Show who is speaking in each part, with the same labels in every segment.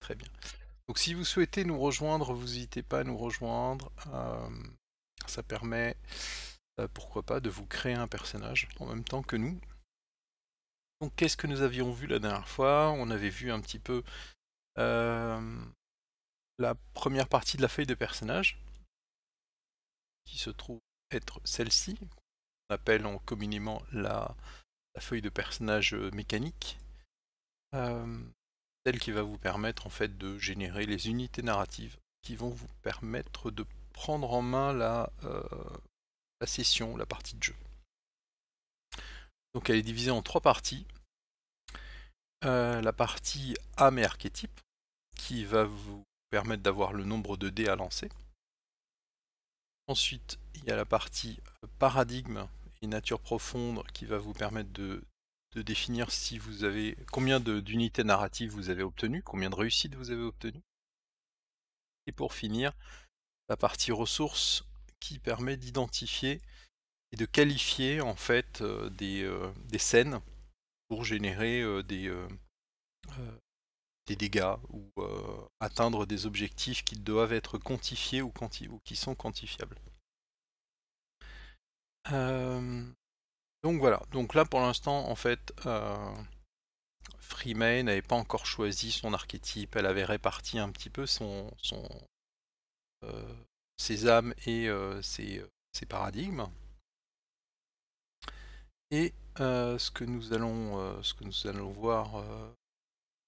Speaker 1: Très bien. Donc si vous souhaitez nous rejoindre, vous n'hésitez pas à nous rejoindre. ça permet, pourquoi pas, de vous créer un personnage en même temps que nous. Donc qu'est-ce que nous avions vu la dernière fois? On avait vu un petit peu la première partie de la feuille de personnage, qui se trouve être celle-ci, qu'on appelle en communément la, feuille de personnage euh, mécanique, celle qui va vous permettre en fait de générer les unités narratives qui vont vous permettre de prendre en main la, euh, session, la partie de jeu. Donc elle est divisée en trois parties. Euh, la partie âme et archétype, qui va vous permettre d'avoir le nombre de dés à lancer. Ensuite, il y a la partie paradigme et nature profonde qui va vous permettre de, définir si vous avez combien d'unités narratives vous avez obtenues, combien de réussites vous avez obtenues. Et pour finir, la partie ressources qui permet d'identifier et de qualifier en fait euh, des, euh, des scènes pour générer des, des dégâts ou atteindre des objectifs qui doivent être quantifiés ou, ou qui sont quantifiables. Donc voilà, donc là pour l'instant en fait Freemain n'avait pas encore choisi son archétype, elle avait réparti un petit peu son ses âmes et ses, ses, paradigmes. Et ce que nous allons ce que nous allons voir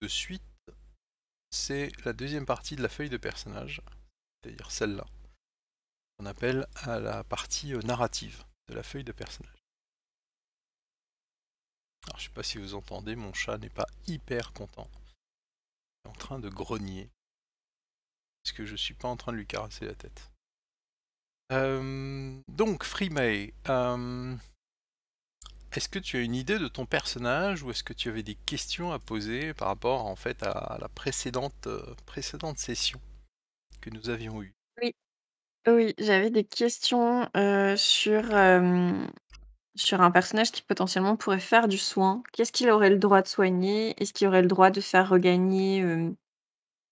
Speaker 1: de suite c'est la deuxième partie de la feuille de personnage, c'est-à-dire celle-là. On appelle à la partie euh, narrative de la feuille de personnage. Alors je sais pas si vous entendez, mon chat n'est pas hyper content. Il est en train de grogner. Parce que je suis pas en train de lui caresser la tête? Euh, donc, Freemay, euh, est-ce que tu as une idée de ton personnage ou est-ce que tu avais des questions à poser par rapport en fait à la précédente, euh, précédente session que nous avions eue?
Speaker 2: Oui, oui, j'avais des questions euh, sur, sur un personnage qui potentiellement pourrait faire du soin. Qu'est-ce qu'il aurait le droit de soigner? Est-ce qu'il aurait le droit de faire regagner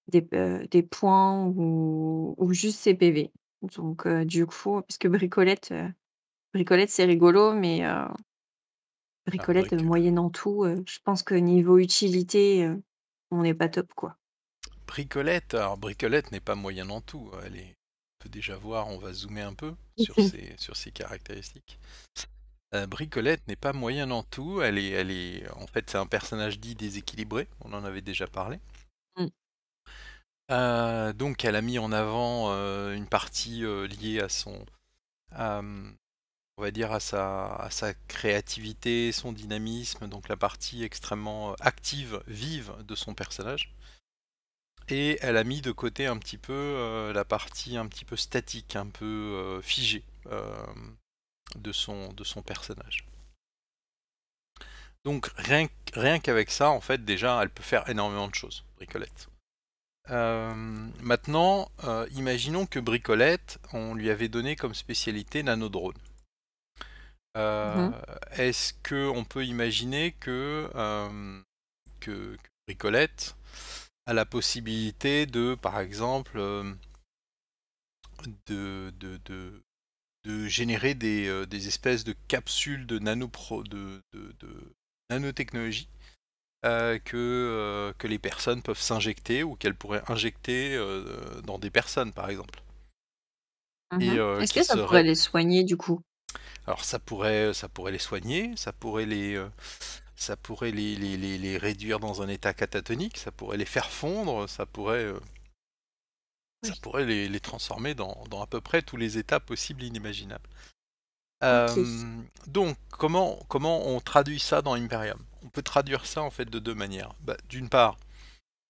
Speaker 2: des, euh, des points ou, ou juste ses PV? Donc, du coup, parce que bricolette, bricolette c'est rigolo, mais
Speaker 1: Ah,
Speaker 2: Bricolette, heu, moyennant tout, heu, je pense que niveau utilité, heu, on n'est pas top, quoi.
Speaker 1: Bricolette, alors Bricolette n'est pas moyenne en tout, elle est on peut déjà voir, on va zoomer un peu sur ses, sur ses caractéristiques. Euh, Bricolette n'est pas moyenne en tout, elle est, elle est, en fait c'est un personnage dit déséquilibré, on en avait déjà parlé.
Speaker 2: Mmh.
Speaker 1: Euh, donc elle a mis en avant euh, une partie liée à son, on va dire, à sa, à sa créativité, son dynamisme, donc la partie extrêmement active, vive de son personnage. Et elle a mis de côté un petit peu la partie un petit peu statique, un peu figée de, son, de son personnage. Donc rien, rien qu'avec ça, en fait, déjà, elle peut faire énormément de choses, Bricolette. maintenant, imaginons que Bricolette, on lui avait donné comme spécialité nanodrone. Euh,
Speaker 2: mmh
Speaker 1: est-ce qu'on peut imaginer que, euh, que, Bricolette a la possibilité de, par exemple, euh, de, de, de, générer des, des, espèces de capsules de, nanopro, de, de, nanotechnologie que, que les personnes peuvent s'injecter ou qu'elles pourraient injecter dans des personnes, par exemple.
Speaker 2: Mmh Est-ce que ça pourrait les soigner du coup?
Speaker 1: Alors ça pourrait, ça pourrait les soigner, ça pourrait les, euh, ça pourrait les, les, réduire dans un état catatonique, ça pourrait les faire fondre, ça pourrait, ça pourrait les, transformer dans, à peu près tous les états possibles et inimaginables. Euh, donc comment, comment on traduit ça dans Imperium? On peut traduire ça en fait de deux manières. Bah, d'une part,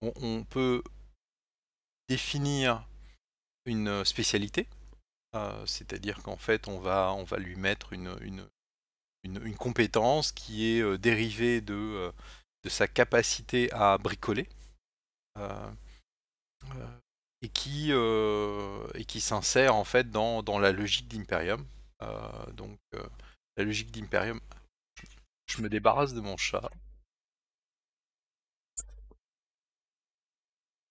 Speaker 1: on peut définir une spécialité, euh, c'est-à-dire qu'en fait, on va, on va lui mettre une, une, compétence qui est euh, dérivée de, euh, de sa capacité à bricoler et qui, et qui s'insère en fait dans, dans la logique d'Imperium. donc, la logique d'Imperium. Je me débarrasse de mon chat.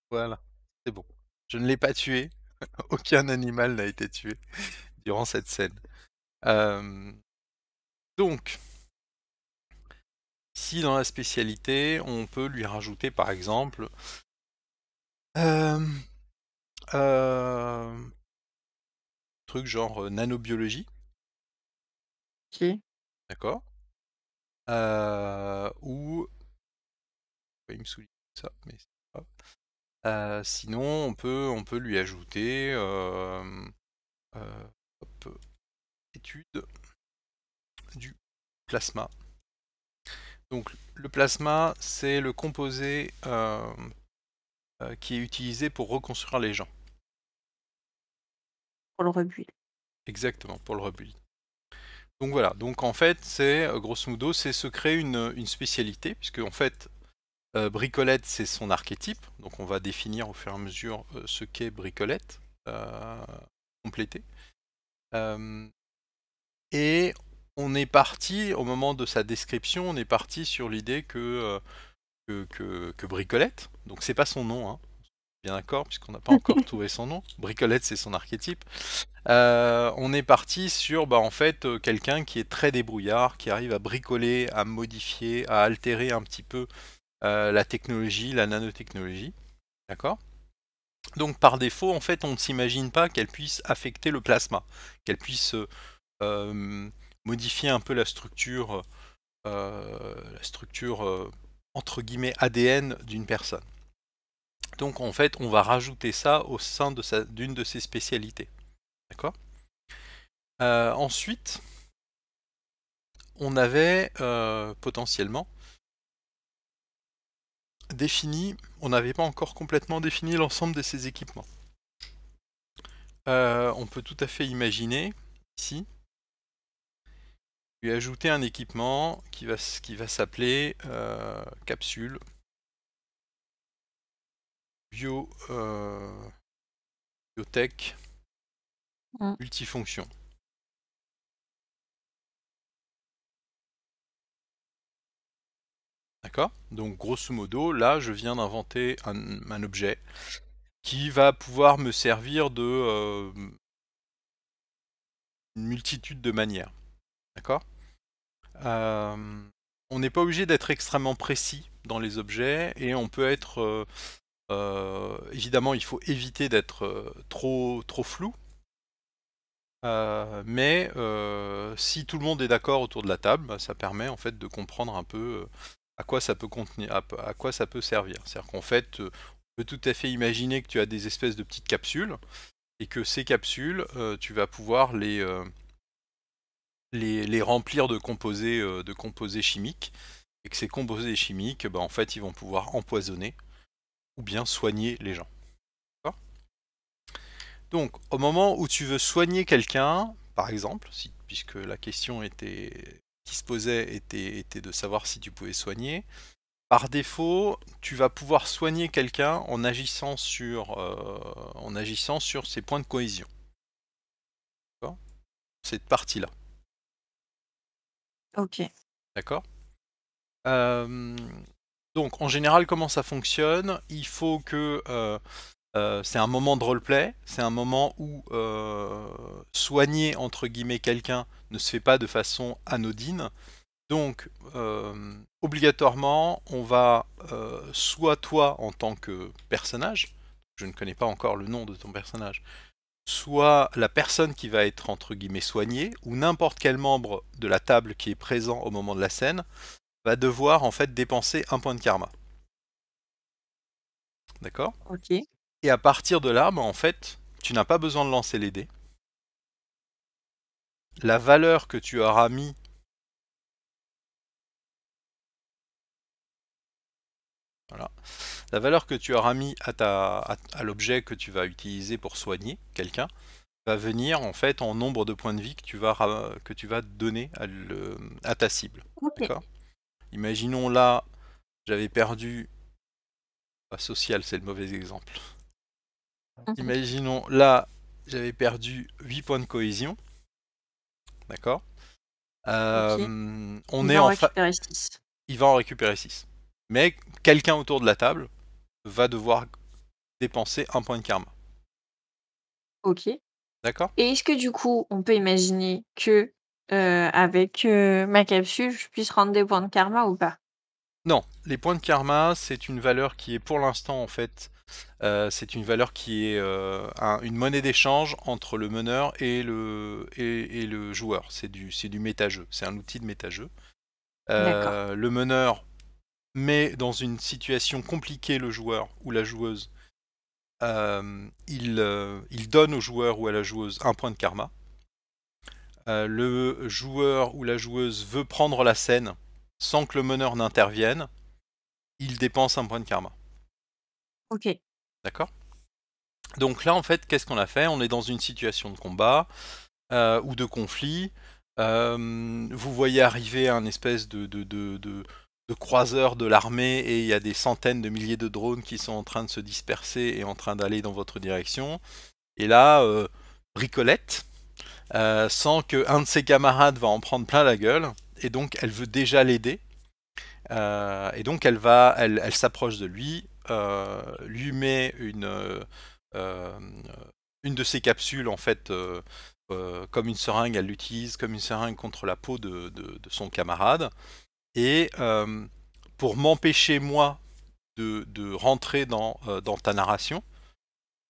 Speaker 1: Voilà, c'est bon. Je ne l'ai pas tué. Aucun animal n'a été tué durant cette scène. Donc si dans la spécialité, on peut lui rajouter par exemple hem truc genre, nanobiologie.
Speaker 2: OK.
Speaker 1: D'accord. Heu, ou il me souligne ça, mais c'est pas grave. Heu, sinon on peut on peut lui ajouter, hop, étude du plasma. Donc le plasma, c'est le composé, qui est utilisé pour reconstruire les gens.
Speaker 2: Pour le rebuild.
Speaker 1: Exactement, pour le rebuild. Donc voilà, donc en fait, c'est, heu, grosso modo, c'est se créer une, une spécialité puisque en fait, heu, bricolette, c'est son archétype, donc on va définir au fur et à mesure, heu, ce qu'est bricolette, heu, compléter. Hem et on est parti, au moment de sa description, on est parti sur l'idée que, que que que bricolette, donc c'est pas son nom, hein, d'accord, puisqu'on n'a pas encore trouvé son nom. Bricolette, c'est son archétype. Heu, on est parti sur, bah, en fait, heu, quelqu'un qui est très débrouillard, qui arrive à bricoler, à modifier, à altérer un petit peu, heu, la technologie, la nanotechnologie. D'accord? Donc par défaut, en fait, on ne s'imagine pas qu'elle puisse affecter le plasma, qu'elle puisse, modifier un peu la structure, la structure, entre guillemets «ADN» d'une personne. Donc en fait, on va rajouter ça au sein d'une de ses spécialités. D'accord? Heu, ensuite on avait, heu, potentiellement défini on n'avait pas encore complètement défini l'ensemble de ses équipements. Heu, on peut tout à fait imaginer, ici lui ajouter un équipement qui va s'appeler, capsule bio, heu, biotech
Speaker 2: Mmh.
Speaker 1: multifonction. D'accord? Donc grosso modo, là, je viens d'inventer un un objet qui va pouvoir me servir de, hem une multitude de manières. D'accord? Hem, on n'est pas obligé d'être extrêmement précis dans les objets et on peut être, heu, évidemment, il faut éviter d'être, heu, trop trop flou. Heu, mais si tout le monde est d'accord autour de la table, bah, ça permet en fait de comprendre un peu, à quoi ça peut contenir à quoi ça peut servir. C'est-à-dire qu'en fait, on peut tout à fait imaginer que tu as des espèces de petites capsules et que ces capsules, tu vas pouvoir les, les les remplir de composés, de composés chimiques et que ces composés chimiques, bah, en fait, ils vont pouvoir empoisonner ou bien soigner les gens. Donc au moment où tu veux soigner quelqu'un, par exemple, si puisque la question était qui se posait était était de savoir si tu pouvais soigner. Par défaut, tu vas pouvoir soigner quelqu'un en agissant sur, heu, en agissant sur ses points de cohésion. Cette partie-là.
Speaker 2: OK.
Speaker 1: D'accord? Hem, donc en général, comment ça fonctionne? Il faut que, heu heu, c'est un moment de roleplay, c'est un moment où, heu, «soigner» entre guillemets quelqu'un ne se fait pas de façon anodine. Donc obligatoirement, on va, soit toi en tant que personnage, je ne connais pas encore le nom de ton personnage, soit la personne qui va être entre guillemets «soignée» ou n'importe quel membre de la table qui est présent au moment de la scène, va devoir en fait dépenser 1 point de karma. D'accord?
Speaker 2: OK.
Speaker 1: Et à partir de là, bah, en fait, tu n'as pas besoin de lancer les dés. La valeur que tu auras mis voilà, la valeur que tu auras mis à ta à l'objet que tu vas utiliser pour soigner quelqu'un, va venir en fait en nombre de points de vie que tu vas que tu vas donner à le à ta cible. D'accord? Imaginons là, j'avais perdu bah, social, c'est le mauvais exemple.
Speaker 2: Mmh mh.
Speaker 1: Imaginons là, j'avais perdu 8 points de cohésion. D'accord? Hem, on
Speaker 2: Il
Speaker 1: est
Speaker 2: va en récupérer 6.
Speaker 1: il va en récupérer 6. Mais quelqu'un autour de la table va devoir dépenser un point de karma.
Speaker 2: OK.
Speaker 1: D'accord?
Speaker 2: Et est-ce que du coup, on peut imaginer que, heu, avec, heu, ma capsule, je puisse rendre des points de karma ou pas?
Speaker 1: Non, les points de karma, c'est une valeur qui est pour l'instant en fait, heu, c'est une valeur qui est, un une monnaie d'échange entre le meneur et le et et le joueur. C'est du c'est du méta-jeu, c'est un outil de méta-jeu. Le meneur met dans une situation compliquée le joueur ou la joueuse, il donne au joueur ou à la joueuse un point de karma. Heu, le joueur ou la joueuse veut prendre la scène sans que le meneur n'intervienne, il dépense un point de karma.
Speaker 2: OK.
Speaker 1: D'accord? Donc là, en fait, qu'est-ce qu'on a fait? On est dans une situation de combat euh, ou de conflit. Euh, vous voyez arriver un espèce de, de, de, de, de croiseur de l'armée et il y a des centaines de milliers de drones qui sont en train de se disperser et en train d'aller dans votre direction. Et là, euh, Bricolette euh, sent qu'un de ses camarades va en prendre plein la gueule et donc elle veut déjà l'aider. Euh, et donc elle va, elle, s'approche de lui, euh, lui met une, de ses capsules en fait comme une seringue, elle l'utilise comme une seringue contre la peau de, son camarade. Et pour m'empêcher moi de, rentrer dans ta narration,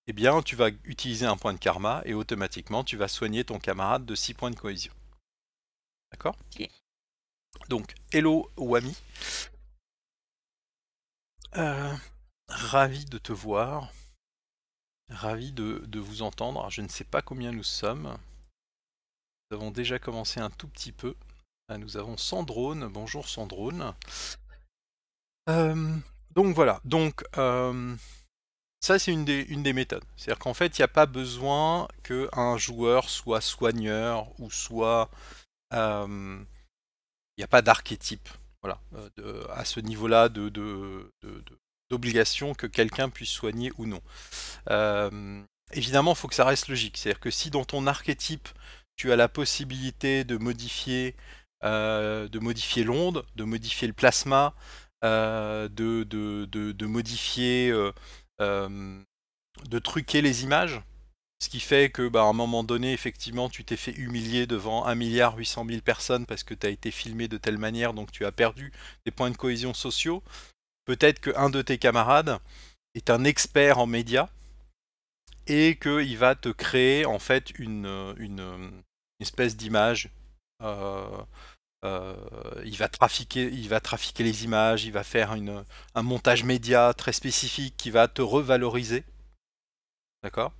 Speaker 1: eh bien tu vas utiliser un point de karma et automatiquement tu vas soigner ton camarade de 6 points de cohésion. D'accord? Donc, hello Wami. Euh, ravi de te voir. Ravi de, de vous entendre. Alors, je ne sais pas combien nous sommes. Nous avons déjà commencé un tout petit peu. Ah, Nous avons Sandrone. Bonjour Sandrone. Euh, donc voilà. Donc euh, ça c'est une des, méthodes. C'est-à-dire qu'en fait il n'y a pas besoin qu'un joueur soit soigneur ou soit euh, il n'y a pas d'archétype. Voilà. euh, à ce niveau-là d'obligation que quelqu'un puisse soigner ou non. Euh, évidemment, il faut que ça reste logique. C'est-à-dire que si dans ton archétype, tu as la possibilité de modifier, modifier l'onde, de modifier le plasma, de, modifier, de truquer les images, ce qui fait que, bah, un moment donné, effectivement, tu t'es fait humilier devant 1 milliard 800 000 personnes parce que tu as été filmé de telle manière, donc tu as perdu des points de cohésion sociaux. Peut-être qu'un de tes camarades est un expert en médias et qu'il va te créer en fait une, euh, euh, espèce d'image. euh, euh, il va trafiquer, il va trafiquer les images, il va faire une, un montage média très spécifique qui va te revaloriser, d'accord?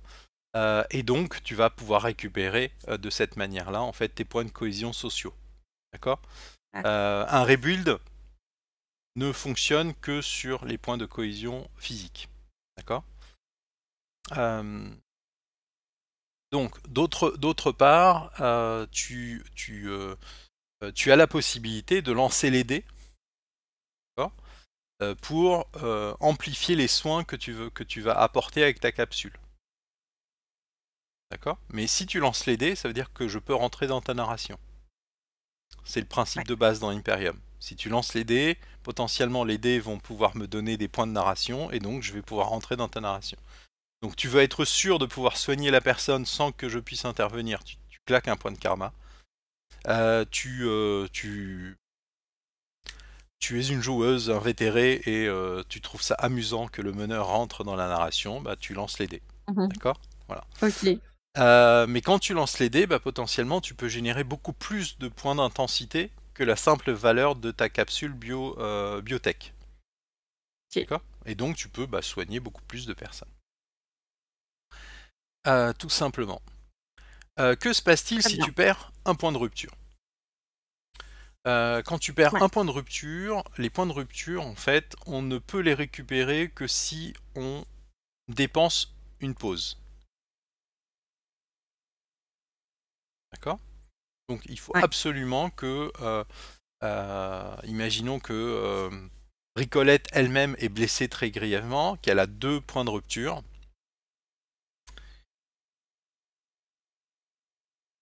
Speaker 1: Euh, Et donc tu vas pouvoir récupérer euh, de cette manière-là en fait tes points de cohésion sociaux, d'accord? Un rebuild ne fonctionne que sur les points de cohésion physique, d'accord? Donc, d'autre part, tu, tu, tu as la possibilité de lancer les dés euh, pour euh, amplifier les soins que tu, veux, que tu vas apporter avec ta capsule. D'accord? Mais si tu lances les dés, ça veut dire que je peux rentrer dans ta narration. C'est le principe
Speaker 2: Ouais.
Speaker 1: de base dans Imperium. Si tu lances les dés, potentiellement les dés vont pouvoir me donner des points de narration et donc je vais pouvoir rentrer dans ta narration. Donc tu veux être sûr de pouvoir soigner la personne sans que je puisse intervenir. Tu, tu claques un point de karma. Euh, tu, euh, tu, tu es une joueuse invétérée et euh, tu trouves ça amusant que le meneur rentre dans la narration, bah, tu lances les dés.
Speaker 2: Mmh
Speaker 1: D'accord? Voilà.
Speaker 2: OK.
Speaker 1: Euh, mais quand tu lances les dés, bah, potentiellement tu peux générer beaucoup plus de points d'intensité que la simple valeur de ta capsule bio, euh, biotech. D'accord? Et donc tu peux bah, soigner beaucoup plus de personnes. Tout simplement. Que se passe-t-il si
Speaker 2: bien.
Speaker 1: tu perds un point de rupture Euh, Quand tu perds
Speaker 2: Ouais.
Speaker 1: un point de rupture, les points de rupture, en fait, on ne peut les récupérer que si on dépense une pause. D'accord? Donc il faut
Speaker 2: Ouais.
Speaker 1: absolument que, euh, euh, imaginons que Ricolette elle-même est blessée très grièvement, qu'elle a deux points de rupture.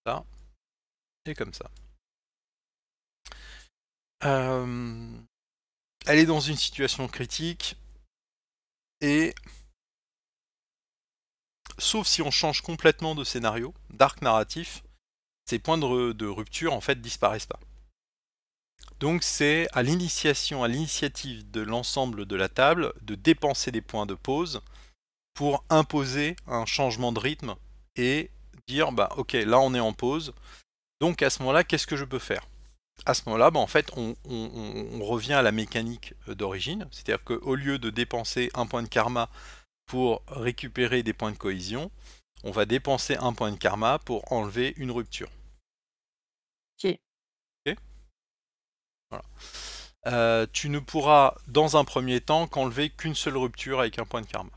Speaker 1: Ça. Et comme ça. Euh, elle est dans une situation critique et sauf si on change complètement de scénario, d'arc narratif, ces points de, de rupture en fait disparaissent pas. Donc c'est à l'initiation, à l'initiative de l'ensemble de la table de dépenser des points de pause pour imposer un changement de rythme et dire bah ok là on est en pause donc à ce moment là qu'est-ce que je peux faire? À ce moment là bah, en fait on, revient à la mécanique d'origine. C'est à dire qu'au lieu de dépenser un point de karma pour récupérer des points de cohésion on va dépenser un point de karma pour enlever une rupture.
Speaker 2: Ok,
Speaker 1: voilà. Euh, tu ne pourras dans un premier temps qu'enlever qu'une seule rupture avec un point de karma.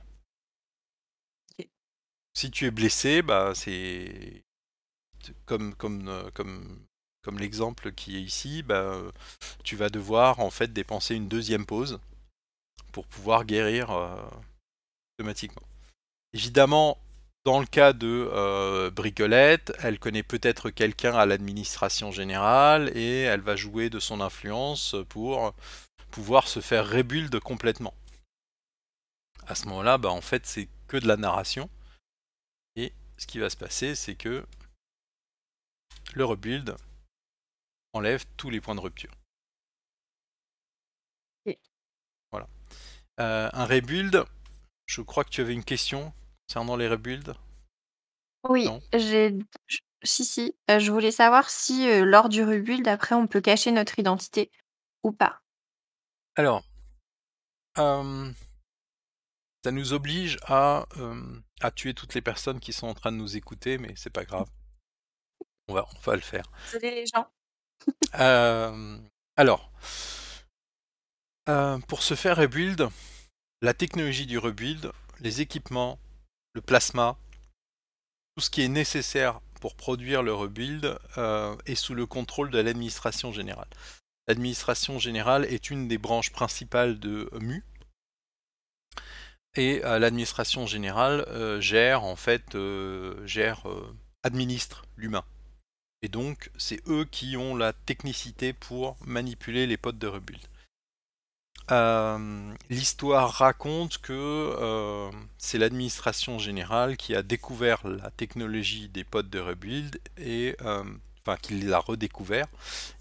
Speaker 1: Si tu es blessé, bah c'est comme comme euh, comme comme l'exemple qui est ici, bah, tu vas devoir en fait dépenser une deuxième pause pour pouvoir guérir euh, automatiquement. Évidemment, dans le cas de euh, Bricolette, elle connaît peut-être quelqu'un à l'administration générale et elle va jouer de son influence pour pouvoir se faire rebuild complètement. À ce moment-là, bah, en fait, c'est que de la narration ce qui va se passer, c'est que le rebuild enlève tous les points de rupture. Voilà. Euh, un rebuild, je crois que tu avais une question concernant les rebuilds?
Speaker 2: Oui, j'ai. Si, si. Euh, je voulais savoir si euh, lors du rebuild, après, on peut cacher notre identité ou pas.
Speaker 1: Alors, ça nous oblige à, à tuer toutes les personnes qui sont en train de nous écouter, mais c'est pas grave. On va, on va le faire.
Speaker 2: Désolé les gens.
Speaker 1: alors, pour se faire rebuild, la technologie du rebuild, les équipements, le plasma, tout ce qui est nécessaire pour produire le rebuild est sous le contrôle de l'administration générale. L'administration générale est une des branches principales de MU, et euh, l'administration générale euh, gère en fait euh, gère administre l'humain. Et donc c'est eux qui ont la technicité pour manipuler les pods de rebuild. L'histoire raconte que c'est l'administration générale qui a découvert la technologie des pods de rebuild et enfin qui l'a redécouvert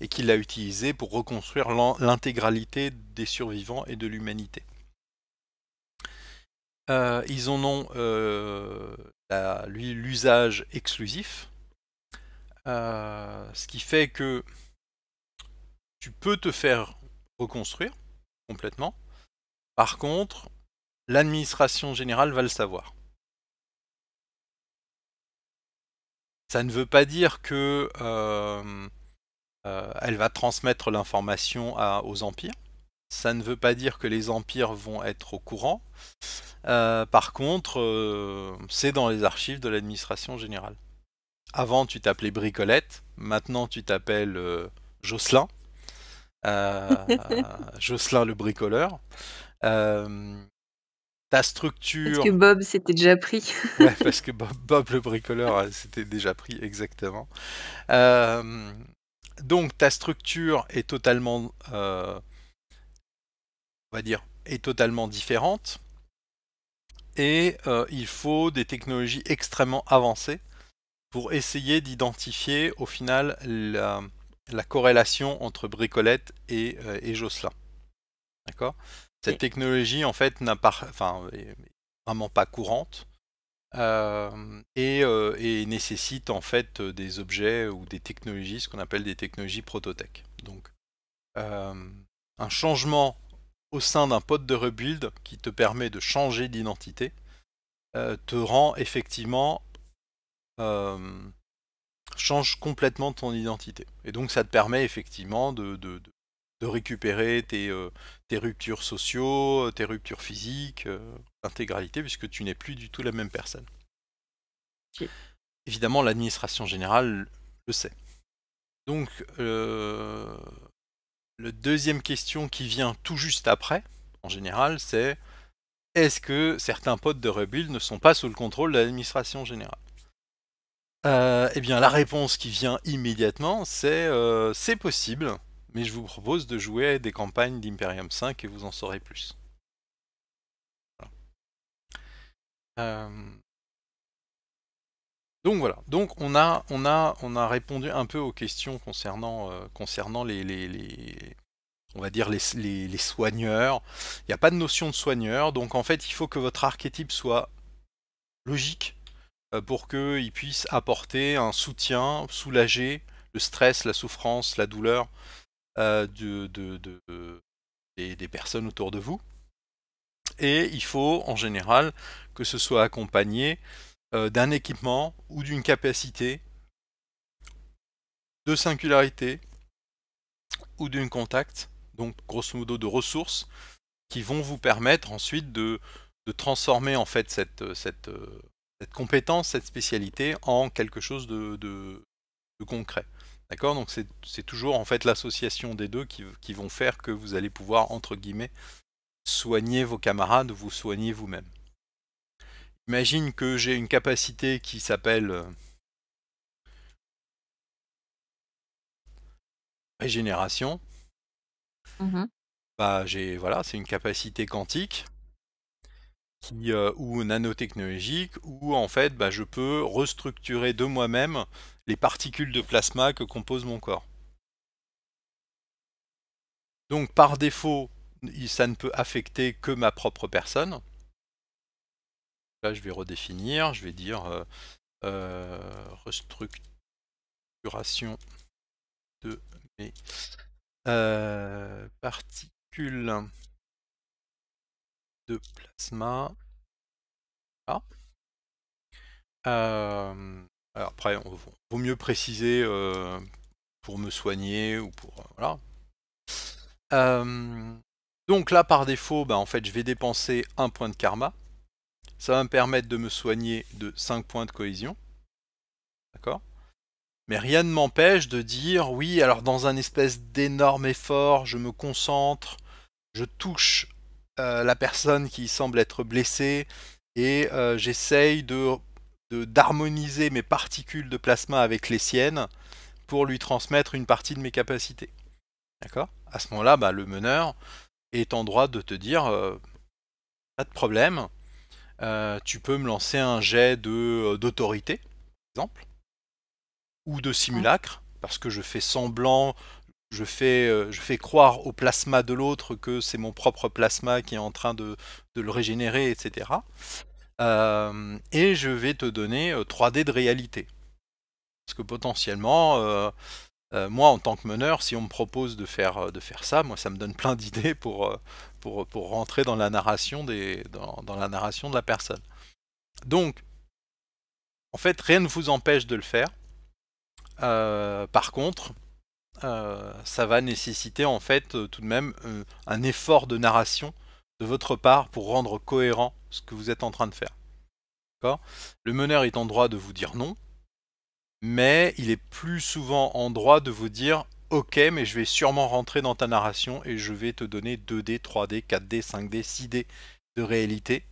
Speaker 1: et qui l'a utilisé pour reconstruire l'intégralité des survivants et de l'humanité. Euh, ils en ont euh, l'usage exclusif, euh, ce qui fait que tu peux te faire reconstruire complètement. Par contre, l'administration générale va le savoir. Ça ne veut pas dire que elle va transmettre l'information aux empires. Ça ne veut pas dire que les empires vont être au courant. Euh, par contre, euh, c'est dans les archives de l'administration générale. Avant, tu t'appelais Bricolette. Maintenant, tu t'appelles euh, Jocelyn. Jocelyn le bricoleur. ta structure.
Speaker 2: Parce que Bob s'était déjà pris.
Speaker 1: ouais, parce que Bob, le bricoleur s'était déjà pris, exactement. donc, ta structure est totalement on va dire, est totalement différente. Et euh, il faut des technologies extrêmement avancées pour essayer d'identifier au final la, corrélation entre Bricolette et, euh, Jocelyn. D'accord? Cette technologie en fait n'a pas, enfin, vraiment pas courante. Euh, et, et, nécessite en fait des objets ou des technologies, ce qu'on appelle des technologies prototech. Donc, un changement au sein d'un pod de rebuild qui te permet de changer d'identité, euh, te rend effectivement euh, change complètement ton identité. Et donc ça te permet effectivement de, de, récupérer tes, euh, tes, ruptures sociaux, tes ruptures physiques, l'intégralité, puisque tu n'es plus du tout la même personne. Évidemment, l'administration générale le sait. Donc, la deuxième question qui vient tout juste après, en général, c'est est-ce que certains pods de rebuild ne sont pas sous le contrôle de l'administration générale? Euh, Eh bien, la réponse qui vient immédiatement, c'est euh, c'est possible, mais je vous propose de jouer des campagnes d'Imperium 5 et vous en saurez plus. Euh, Donc voilà, donc on a, on a, on a répondu un peu aux questions concernant, les, les, les- soigneurs. Il n'y a pas de notion de soigneur, donc en fait il faut que votre archétype soit logique pour qu'il puisse apporter un soutien, soulager le stress, la souffrance, la douleur euh, de, de- de- des, personnes autour de vous. Et il faut en général que ce soit accompagné euh, d'un équipement ou d'une capacité de singularité ou d'une contact, donc grosso modo de ressources qui vont vous permettre ensuite de, de transformer en fait cette, cette, euh, cette compétence, cette spécialité en quelque chose de, de, de concret. D'accord? Donc c'est toujours en fait l'association des deux qui, qui vont faire que vous allez pouvoir, entre guillemets, soigner vos camarades ou vous soigner vous-même. Imagine que j'ai une capacité qui s'appelle euh, régénération.
Speaker 2: Mhm.
Speaker 1: Bah, j'ai voilà, c'est une capacité quantique euh, ou nanotechnologique où en fait bah, je peux restructurer de moi-même les particules de plasma que compose mon corps. Donc par défaut, ça ne peut affecter que ma propre personne. Là, je vais redéfinir, je vais dire euh, euh, restructuration de mes particules de plasma. Ah. Euh, alors après, vaut mieux préciser euh, pour me soigner ou pour euh, voilà. Donc là, par défaut, bah, en fait, je vais dépenser un point de karma. Ça va me permettre de me soigner de 5 points de cohésion. D'accord? Mais rien ne m'empêche de dire oui, alors dans un espèce d'énorme effort, je me concentre, je touche euh, la personne qui semble être blessée et euh, j'essaye de d'harmoniser mes particules de plasma avec les siennes pour lui transmettre une partie de mes capacités. D'accord? À ce moment-là, bah, le meneur est en droit de te dire euh, pas de problème, tu peux me lancer un jet de d'autorité, par exemple, ou de simulacre, parce que je fais semblant, je fais, euh, je fais croire au plasma de l'autre que c'est mon propre plasma qui est en train de, le régénérer, etc. Euh, et je vais te donner euh, 3D de réalité. Parce que potentiellement, euh, euh, moi en tant que meneur, si on me propose de faire, euh, de faire ça, moi ça me donne plein d'idées pour, euh, pour, pour rentrer dans la narration des, dans, la narration de la personne. Donc, en fait, rien ne vous empêche de le faire. Euh, par contre, euh, ça va nécessiter en fait euh, tout de même euh, un effort de narration de votre part pour rendre cohérent ce que vous êtes en train de faire. Le meneur est en droit de vous dire non, mais il est plus souvent en droit de vous dire ok, mais je vais sûrement rentrer dans ta narration et je vais te donner 2D, 3D, 4D, 5D, 6D de réalité,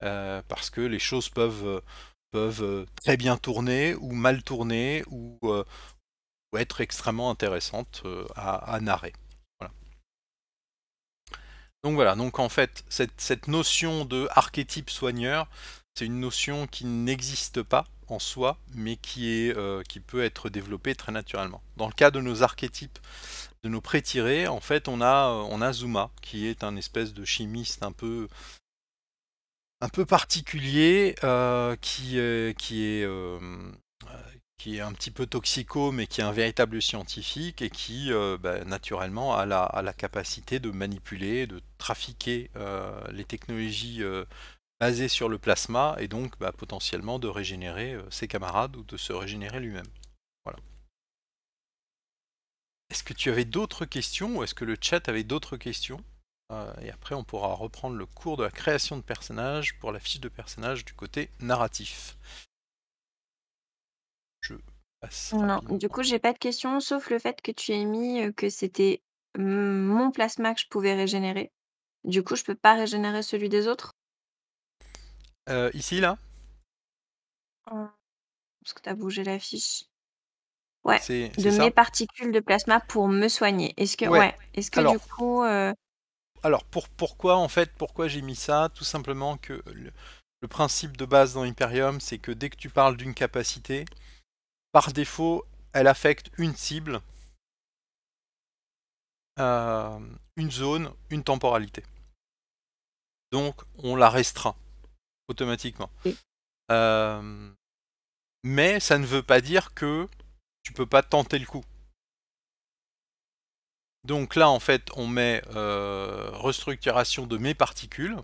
Speaker 1: parce que les choses peuvent, très bien tourner ou mal tourner ou, être extrêmement intéressantes euh, à, narrer. Donc voilà, donc en fait, cette, notion de archétype soigneur, c'est une notion qui n'existe pas en soi, mais qui, est, euh, qui peut être développée très naturellement. Dans le cas de nos archétypes, de nos prétirés, en fait, on a, on a Zuma, qui est un espèce de chimiste un peu, un peu particulier, qui, euh, qui est qui est un petit peu toxico, mais qui est un véritable scientifique et qui, euh, bah, naturellement, a la, capacité de manipuler, de trafiquer euh, les technologies euh, basées sur le plasma et donc bah, potentiellement de régénérer ses camarades ou de se régénérer lui-même. Est-ce que tu avais d'autres questions ou est-ce que le chat avait d'autres questions? Et après, on pourra reprendre le cours de la création de personnages pour la fiche de personnage du côté narratif. Passe
Speaker 2: Non,
Speaker 1: rapidement.
Speaker 2: du coup, j'ai pas de questions, sauf le fait que tu aies mis, que c'était mon plasma que je pouvais régénérer. Du coup, je peux pas régénérer celui des autres?
Speaker 1: Euh, ici, là?
Speaker 2: Mmh. Parce que tu as bougé la fiche. Ouais,
Speaker 1: C'est
Speaker 2: de
Speaker 1: c'est ça
Speaker 2: mes particules de plasma pour me soigner. Est-ce que
Speaker 1: Ouais.
Speaker 2: ouais, est-ce que
Speaker 1: Alors
Speaker 2: du coup,
Speaker 1: Alors pour, pourquoi en fait pourquoi j'ai mis ça? Tout simplement que le- le principe de base dans Imperium, c'est que dès que tu parles d'une capacité, par défaut, elle affecte une cible, euh, une zone, une temporalité. Donc, on la restreint automatiquement. Euh, mais ça ne veut pas dire que tu peux pas tenter le coup. Donc là, en fait, on met euh, restructuration de mes particules,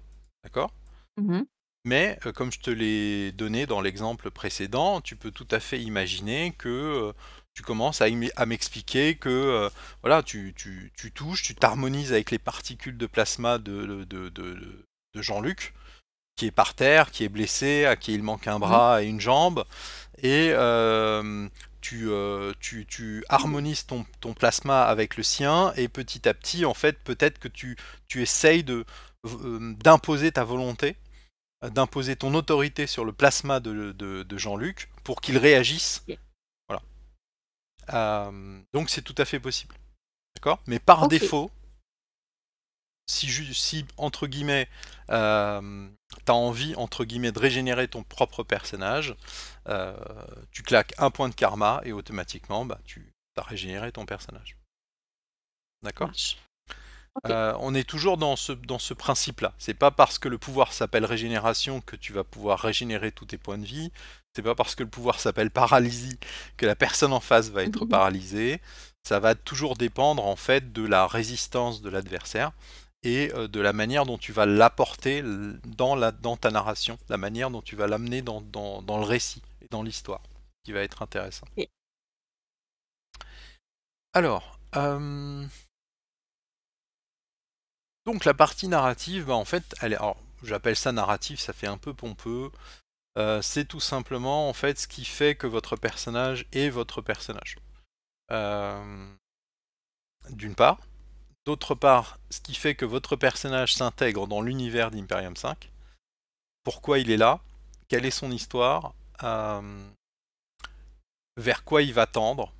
Speaker 1: d'accord?
Speaker 2: Mmh
Speaker 1: Mais euh, comme je te l'ai donné dans l'exemple précédent, tu peux tout à fait imaginer que euh, tu commences à, m'expliquer que voilà, tu, touches, tu t'harmonises avec les particules de plasma de, de Jean-Luc, qui est par terre, qui est blessé, à qui il manque un mmh. bras et une jambe, et tu, tu, tu, harmonises ton, ton, plasma avec le sien, et petit à petit, en fait, peut-être que tu, tu essayes de, d'imposer ta volonté, d'imposer ton autorité sur le plasma de, de, Jean-Luc pour qu'il réagisse. Voilà. donc c'est tout à fait possible. D'accord? Mais par défaut, si, si entre guillemets, euh, t'as envie, entre guillemets, de régénérer ton propre personnage, euh, tu claques un point de karma et automatiquement, bah, tu as régénéré ton personnage. D'accord? Euh, on est toujours dans ce, dans ce principe-là. C'est pas parce que le pouvoir s'appelle régénération que tu vas pouvoir régénérer tous tes points de vie. C'est pas parce que le pouvoir s'appelle paralysie que la personne en face va être paralysée. Ça va toujours dépendre en fait de la résistance de l'adversaire et euh, de la manière dont tu vas l'apporter dans, la, dans ta narration, la manière dont tu vas l'amener dans, le récit et dans l'histoire, qui va être intéressant. Alors, euh, donc la partie narrative, bah, en fait, j'appelle ça narrative, ça fait un peu pompeux. Euh, c'est tout simplement en fait ce qui fait que votre personnage est votre personnage. D'une part. D'autre part, ce qui fait que votre personnage s'intègre dans l'univers d'Imperium 5. Pourquoi il est là? Quelle est son histoire? Euh, Vers quoi il va tendre?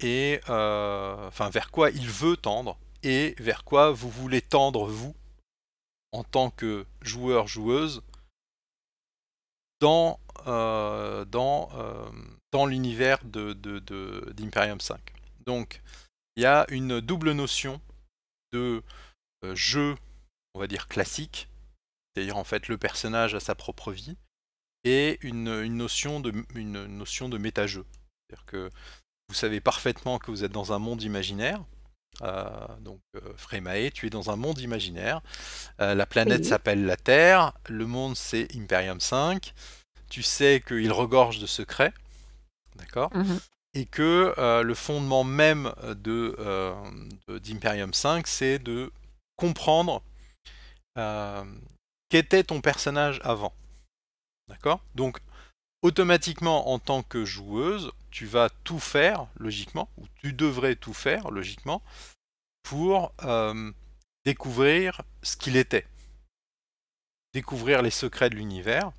Speaker 1: Et euh, enfin, vers quoi il veut tendre? Et vers quoi vous voulez tendre vous en tant que joueur joueuse dans euh, dans dans l'univers d'Imperium 5. Donc il y a une double notion de euh, jeu, on va dire classique, c'est-à-dire en fait le personnage a sa propre vie, et une, notion de une notion de méta-jeu. C'est-à-dire que vous savez parfaitement que vous êtes dans un monde imaginaire. Euh, donc euh, Fremae, tu es dans un monde imaginaire. la planète s'appelle la Terre, le monde c'est Imperium 5. Tu sais qu'il regorge de secrets, d'accord? Mmh et que euh, le fondement même de, euh, d'Imperium 5, c'est de comprendre euh, qu'était ton personnage avant. D'accord? Donc, automatiquement, en tant que joueuse, tu vas tout faire, logiquement, ou tu devrais tout faire, logiquement, pour découvrir ce qu'il était. Découvrir les secrets de l'univers.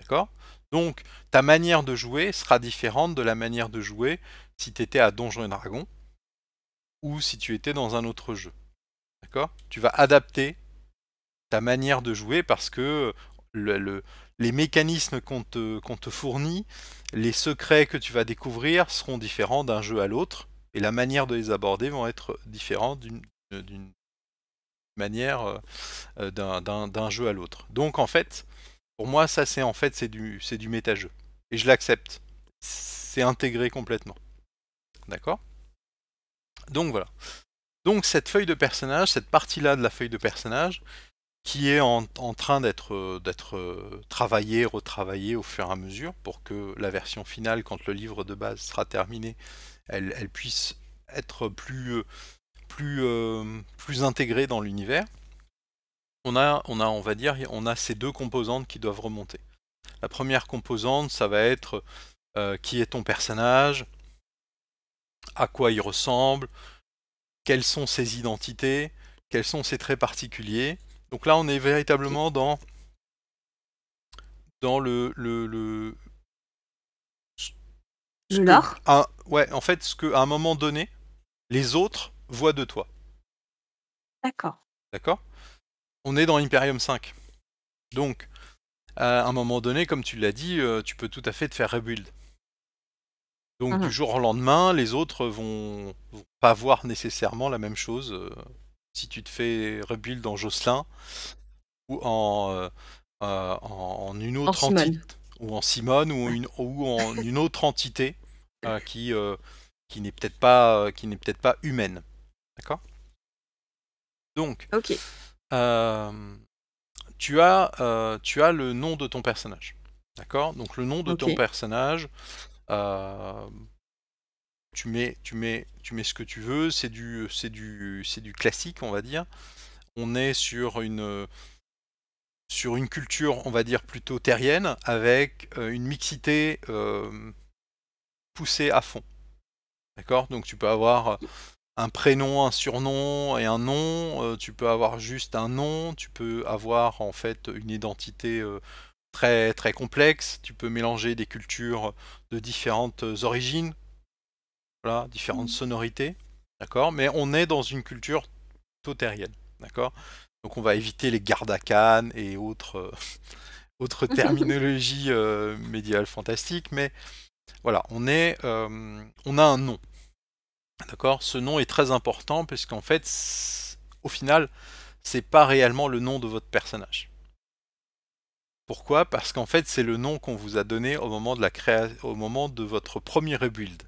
Speaker 1: D'accord? Donc, ta manière de jouer sera différente de la manière de jouer si tu étais à Donjons et Dragons ou si tu étais dans un autre jeu. D'accord? Tu vas adapter ta manière de jouer parce que les mécanismes qu'on te, fournit, les secrets que tu vas découvrir seront différents d'un jeu à l'autre et la manière de les aborder vont être différentes d'une manière euh, euh, d'un jeu à l'autre. Donc en fait, pour moi, ça, c'est en fait, c'est du, c'est du méta-jeu. Et je l'accepte. C'est intégré complètement. D'accord? Donc voilà. Donc cette feuille de personnage, cette partie-là de la feuille de personnage, qui est en, train d'être, d'être euh, travaillée, retravaillée au fur et à mesure pour que la version finale, quand le livre de base sera terminé, elle, puisse être plus, euh, plus, euh, intégrée dans l'univers on a, on a, on va dire, on a ces deux composantes qui doivent remonter. La première composante, ça va être euh, qui est ton personnage, à quoi il ressemble, quelles sont ses identités, quels sont ses traits particuliers. Donc là, on est véritablement dans dans le le, le. Ouais, en fait, ce que à un moment donné, les autres voient de toi.
Speaker 2: D'accord.
Speaker 1: D'accord? On est dans Imperium 5. Donc, à un moment donné, comme tu l'as dit, euh, tu peux tout à fait te faire rebuild. Donc
Speaker 2: Mmh
Speaker 1: du jour au lendemain, les autres vont, vont pas voir nécessairement la même chose euh, si tu te fais rebuild en Jocelyn ou en, euh, euh, en, en une autre
Speaker 2: Simone.
Speaker 1: entité ou en Simone ou, une, ou en une autre entité euh, qui, euh, qui n'est peut-être pas qui n'est peut-être pas humaine. D'accord? Donc tu as tu as le nom de ton personnage. D'accord? Donc le nom de ton personnage tu mets, tu mets, tu mets ce que tu veux. C'est du, c'est du, c'est du classique, on va dire. On est sur une, sur une culture, on va dire plutôt terrienne, avec euh, une mixité euh, poussée à fond. D'accord? Donc tu peux avoir un prénom, un surnom et un nom. euh, tu peux avoir juste un nom. Tu peux avoir en fait une identité euh, très très complexe. Tu peux mélanger des cultures de différentes origines voilà, différentes sonorités, d'accord Mais on est dans une culture totérienne, d'accord Donc on va éviter les gardes à Cannes et autres, euh, autres terminologies euh, médiévales fantastiques, mais voilà, on, est, euh, on a un nom, d'accord Ce nom est très important parce qu'en fait, au final, c'est pas réellement le nom de votre personnage. Pourquoi? Parce qu'en fait, c'est le nom qu'on vous a donné au moment de la créa... au moment de votre premier rebuild.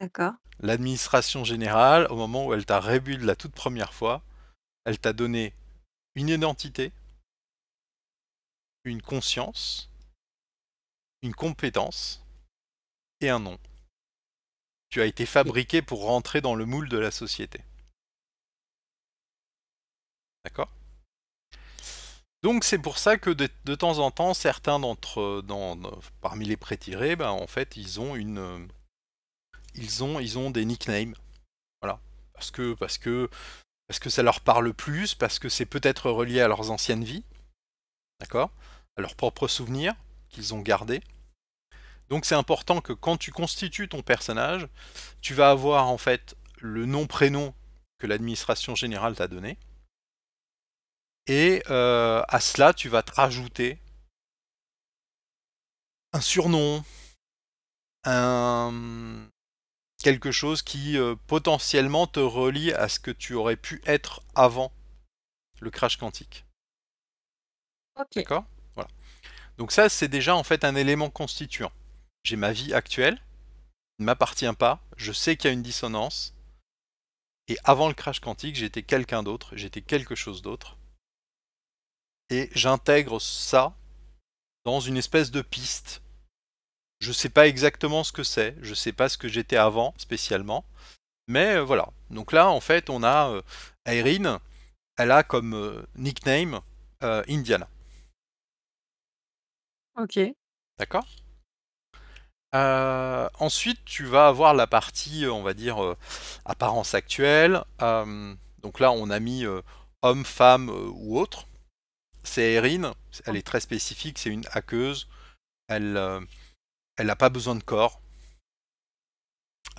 Speaker 2: D'accord.
Speaker 1: L'administration générale, au moment où elle t'a rebuild la toute première fois, elle t'a donné une identité, une conscience, une compétence et un nom. Tu as été fabriqué pour rentrer dans le moule de la société. D'accord? Donc c'est pour ça que de, temps en temps, certains d'entre parmi les prétirés, ben, en fait, ils ont une, ils ont, ils ont des nicknames. Voilà, parce que, parce que, parce que ça leur parle plus, parce que c'est peut-être relié à leurs anciennes vies, d'accord, à leurs propres souvenirs qu'ils ont gardés. Donc c'est important que quand tu constitues ton personnage, tu vas avoir en fait le nom prénom que l'administration générale t'a donné. Et euh, à cela, tu vas te rajouter un surnom, un quelque chose qui euh, potentiellement te relie à ce que tu aurais pu être avant le crash quantique. D'accord? Voilà. Donc ça, c'est déjà en fait un élément constituant. J'ai ma vie actuelle, ne m'appartient pas, je sais qu'il y a une dissonance, et avant le crash quantique, j'étais quelqu'un d'autre, j'étais quelque chose d'autre, et j'intègre ça dans une espèce de piste. Je sais pas exactement ce que c'est, je sais pas ce que j'étais avant spécialement, mais euh, voilà. Donc là, en fait, on a euh, Irene, elle a comme euh, nickname Indiana.
Speaker 2: OK.
Speaker 1: D'accord? Euh, ensuite, tu vas avoir la partie, on va dire, euh, apparence actuelle. Euh, donc là, on a mis homme, femme ou autre. C'est Erin, elle est très spécifique, c'est une hackeuse. Elle elle n'a pas besoin de corps.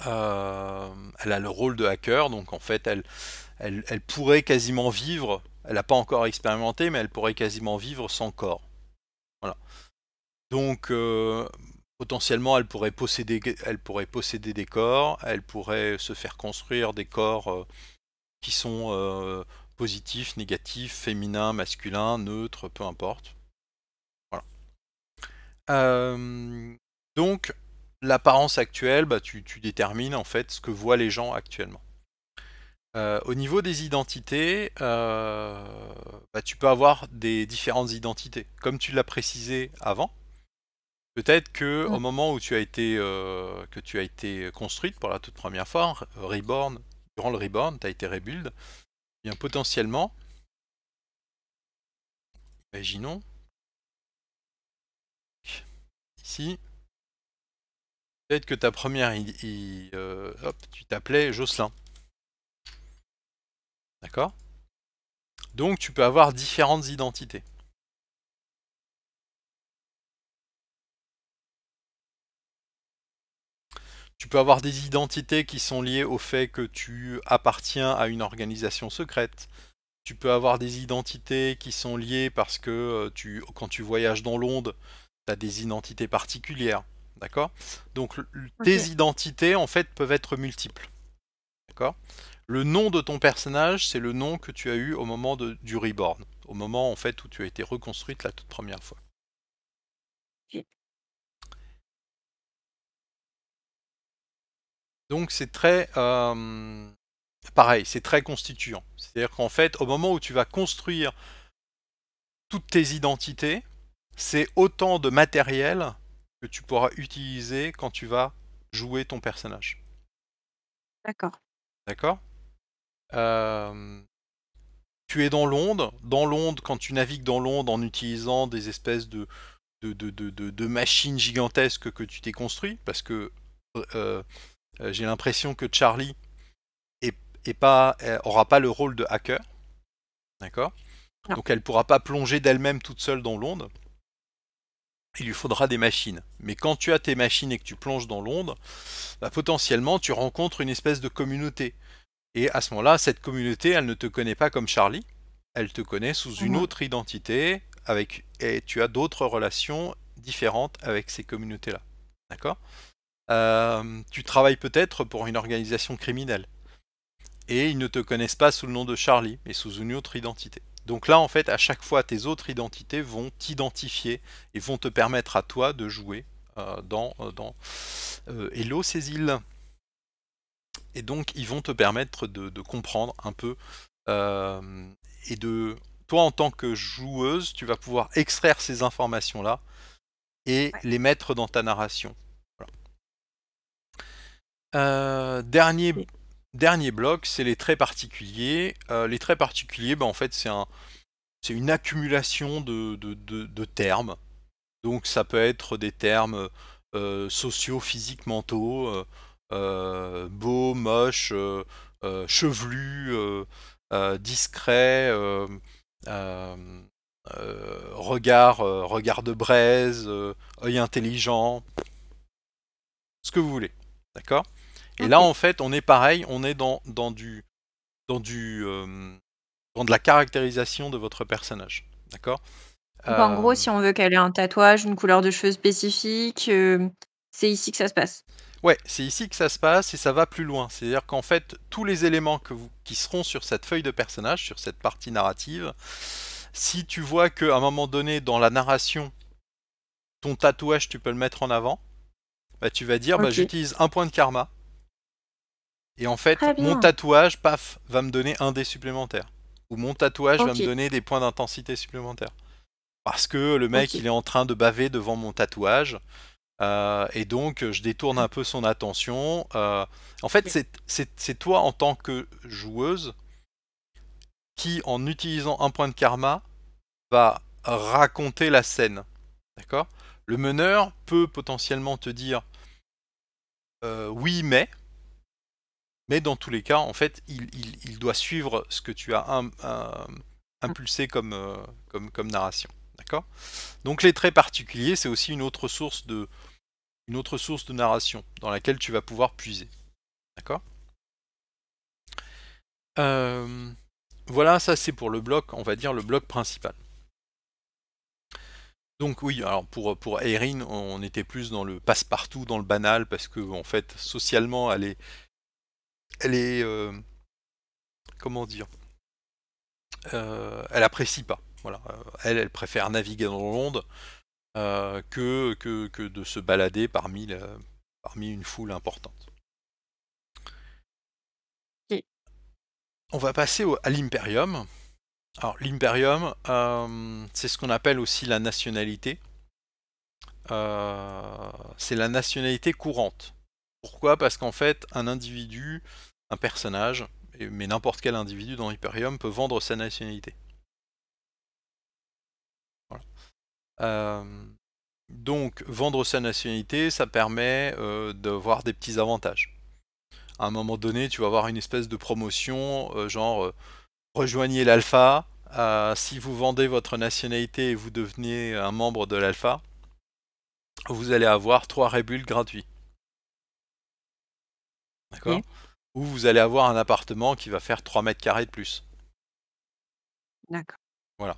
Speaker 1: Euh, elle a le rôle de hacker, donc en fait, elle, pourrait quasiment vivre. Elle n'a pas encore expérimenté, mais elle pourrait quasiment vivre sans corps. Voilà. Donc, euh, potentiellement, elle pourrait posséder, des corps, elle pourrait se faire construire des corps euh, qui sont positifs, négatifs, féminins, masculins, neutres, peu importe. Voilà. Donc, l'apparence actuelle, bah, tu, tu détermines en fait ce que voient les gens actuellement. Euh, au niveau des identités, euh, bah, tu peux avoir des différentes identités. Comme tu l'as précisé avant, peut-être que
Speaker 2: Mm.
Speaker 1: au moment où tu as été euh, que tu as été construite pour la toute première fois, reborn, durant le reborn, tu as été rebuild, eh bien potentiellement, imaginons ici, peut-être que ta première, i- i- euh, tu t'appelais Jocelyn. D'accord? Donc tu peux avoir différentes identités. Tu peux avoir des identités qui sont liées au fait que tu appartiens à une organisation secrète, Tu peux avoir des identités qui sont liées parce que euh, quand tu voyages dans l'onde, tu as des identités particulières. D'accord? Donc tes identités en fait peuvent être multiples. D'accord? Le nom de ton personnage, c'est le nom que tu as eu au moment de, du reborn, au moment en fait où tu as été reconstruite la toute première fois. Donc c'est très euh, pareil, c'est très constituant. C'est-à-dire qu'en fait, au moment où tu vas construire toutes tes identités, c'est autant de matériel que tu pourras utiliser quand tu vas jouer ton personnage.
Speaker 2: D'accord.
Speaker 1: D'accord? Euh, Tu es dans l'onde. Dans l'onde, quand tu navigues dans l'onde en utilisant des espèces de, de, de, de machines gigantesques que tu t'es construit, parce que euh, euh, j'ai l'impression que Charlie est, pas, aura pas le rôle de hacker. D'accord? Donc elle pourra pas plonger d'elle-même toute seule dans l'onde. Il lui faudra des machines. Mais quand tu as tes machines et que tu plonges dans l'onde, bah, potentiellement tu rencontres une espèce de communauté. Et à ce moment-là, cette communauté, elle ne te connaît pas comme Charlie, elle te connaît sous une autre identité, avec, et tu as d'autres relations différentes avec ces communautés-là. D'accord? Euh, tu travailles peut-être pour une organisation criminelle. Et ils ne te connaissent pas sous le nom de Charlie, mais sous une autre identité. Donc là, en fait, à chaque fois, tes autres identités vont t'identifier et vont te permettre à toi de jouer euh, dans, euh, dans Hello Cécile. Et donc, ils vont te permettre de, comprendre un peu et de toi en tant que joueuse, tu vas pouvoir extraire ces informations-là et les mettre dans ta narration. Euh, dernier, dernier bloc, c'est les traits particuliers. Euh, les traits particuliers, ben, en fait, c'est un, une accumulation de, termes. Donc ça peut être des termes euh, sociaux, physiques, mentaux, beau, moche, chevelu, discret, regard, regard de braise, œil intelligent, ce que vous voulez. D'accord? Et là, en fait, on est pareil, on est dans, dans du, dans du, euh, dans de la caractérisation de votre personnage, d'accord?
Speaker 2: En gros, euh, si on veut qu'elle ait un tatouage, une couleur de cheveux spécifique, euh, c'est ici que ça se passe.
Speaker 1: Ouais, c'est ici que ça se passe et ça va plus loin. C'est-à-dire qu'en fait, tous les éléments que vous, qui seront sur cette feuille de personnage, sur cette partie narrative, si tu vois qu'à un moment donné dans la narration, ton tatouage, tu peux le mettre en avant, bah, tu vas dire, bah, j'utilise un point de karma et en fait, mon tatouage, paf, va me donner un dé supplémentaire. Ou mon tatouage va me donner des points d'intensité supplémentaires. Parce que le mec, il est en train de baver devant mon tatouage. Euh, et donc, je détourne un peu son attention. Euh, en fait, c'est toi en tant que joueuse qui, en utilisant un point de karma, va raconter la scène. D'accord? Le meneur peut potentiellement te dire euh, oui, mais mais dans tous les cas, en fait, il, doit suivre ce que tu as impulsé comme, euh, comme, comme narration. D'accord? Donc les traits particuliers, c'est aussi une autre source de une autre source de narration dans laquelle tu vas pouvoir puiser. D'accord? Euh, Voilà, ça c'est pour le bloc, on va dire le bloc principal. Donc oui, alors pour, pour Erin, on était plus dans le passe-partout, dans le banal, parce que en fait, socialement, elle est, elle est euh, comment dire euh, elle apprécie pas. Voilà. Euh, elle elle préfère naviguer dans l'onde que, que, que, de se balader parmi parmi une foule importante. On va passer à l'imperium. Alors l'imperium c'est ce qu'on appelle aussi la nationalité. C'est la nationalité courante pourquoi? Parce qu'en fait, un individu, un personnage, mais n'importe quel individu dans Hyperium peut vendre sa nationalité. Euh, donc, vendre sa nationalité, ça permet euh, d'avoir des petits avantages. À un moment donné, tu vas avoir une espèce de promotion, euh, genre rejoignez l'alpha. si vous vendez votre nationalité et vous devenez un membre de l'alpha, vous allez avoir 3 rébules gratuits. D'accord Ou vous allez avoir un appartement qui va faire 3 mètres carrés de plus.
Speaker 2: D'accord.
Speaker 1: Voilà.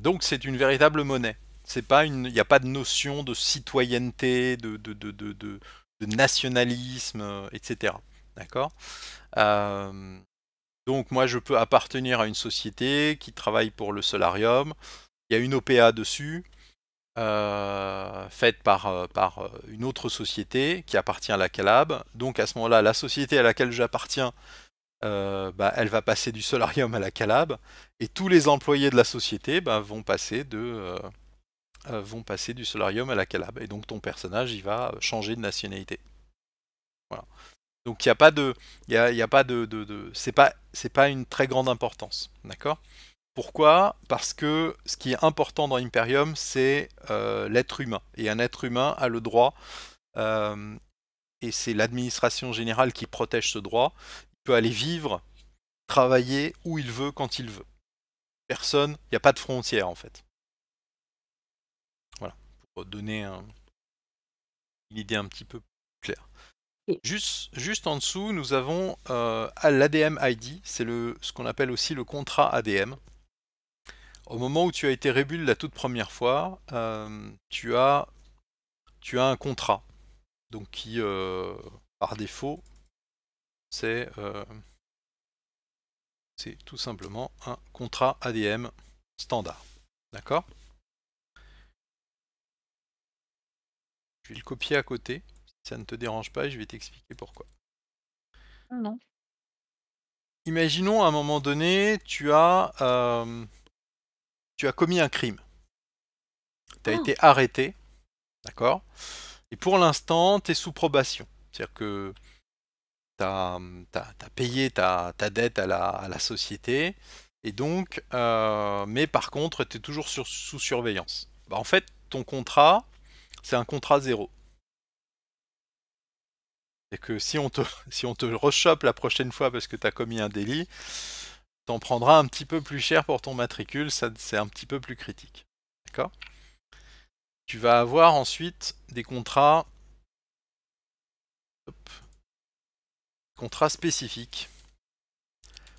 Speaker 1: Donc c'est une véritable monnaie. C'est pas une il y a pas de notion de citoyenneté, de de de de nationalisme, heu, et cetera. D'accord? Donc moi je peux appartenir à une société qui travaille pour le solarium. Il y a une OPA dessus, heu, faite par, par, heu, une autre société qui appartient à la Calab. Donc à ce moment-là, la société à laquelle j'appartiens, bah, elle va passer du solarium à la Calab et tous les employés de la société, bah, vont passer du solarium à la Calab et donc ton personnage, il va changer de nationalité. Voilà. Donc il y a pas de y a pas de c'est pas pas une très grande importance, d'accord? Pourquoi? Parce que ce qui est important dans Imperium, c'est, heu, l'être humain et un être humain a le droit, hem et c'est l'administration générale qui protège ce droit. Il peut aller vivre, travailler où il veut, quand il veut. Personne il y a pas de frontières, en fait. Voilà, pour donner un une idée un petit peu plus claire. Juste juste en dessous, nous avons, heu, à l'ADM ID, c'est ce qu'on appelle aussi le contrat ADM. Au moment où tu as été rebuild la toute première fois, hem, tu as tu as un contrat. Donc qui, heu, par défaut, c'est, heu c'est tout simplement un contrat ADM standard. D'accord? Je vais le copier à côté, si ça ne te dérange pas et je vais t'expliquer pourquoi.
Speaker 2: non, non.
Speaker 1: Imaginons à un moment donné, tu as, tu as commis un crime. Tu as
Speaker 2: Ah!
Speaker 1: été arrêté, d'accord? Et pour l'instant, tu es sous probation. C'est-à-dire que tu as, payé ta ta dette à la à la société et donc heu, mais par contre, tu es toujours sur sous surveillance. Bah, en fait, ton contrat, c'est un contrat zéro. Et que si on te si on te rechope la prochaine fois parce que tu as commis un délit, tu en prendras un petit peu plus cher pour ton matricule, ça c'est un petit peu plus critique. D'accord? Tu vas avoir ensuite des contrats hop, contrats spécifiques.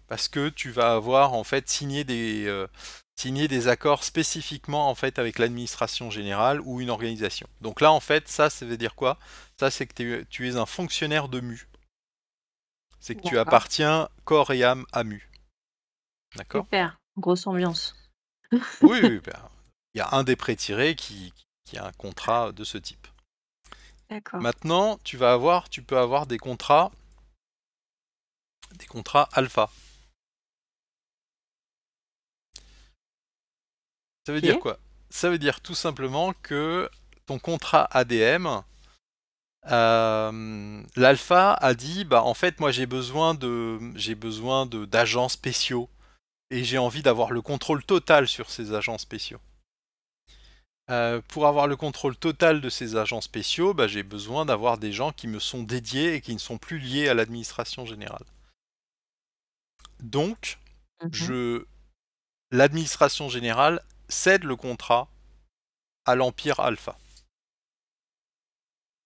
Speaker 1: Parce que tu vas avoir en fait signé des, heu, signé des accords spécifiquement en fait avec l'administration générale ou une organisation. Donc là en fait, ça, ça veut dire quoi? Ça, c'est que tu es tu es un fonctionnaire de MU. C'est que tu appartiens corps et âme à MU. D'accord?
Speaker 2: Super, grosse ambiance.
Speaker 1: Oui, oui, ben, il y a un des pré-tirés qui qui a un contrat de ce type.
Speaker 2: D'accord.
Speaker 1: Maintenant, tu vas avoir tu peux avoir des contrats des contrats alpha. Ça veut dire quoi? Ça veut dire tout simplement que ton contrat ADM, hem, l'alpha a dit: «Bah, en fait, moi, j'ai besoin de j'ai besoin de d'agents spéciaux et j'ai envie d'avoir le contrôle total sur ces agents spéciaux». Heu, pour avoir le contrôle total de ces agents spéciaux, bah, j'ai besoin d'avoir des gens qui me sont dédiés et qui ne sont plus liés à l'administration générale. Donc,
Speaker 2: Mmh
Speaker 1: je l'administration générale cède le contrat à l'empire alpha.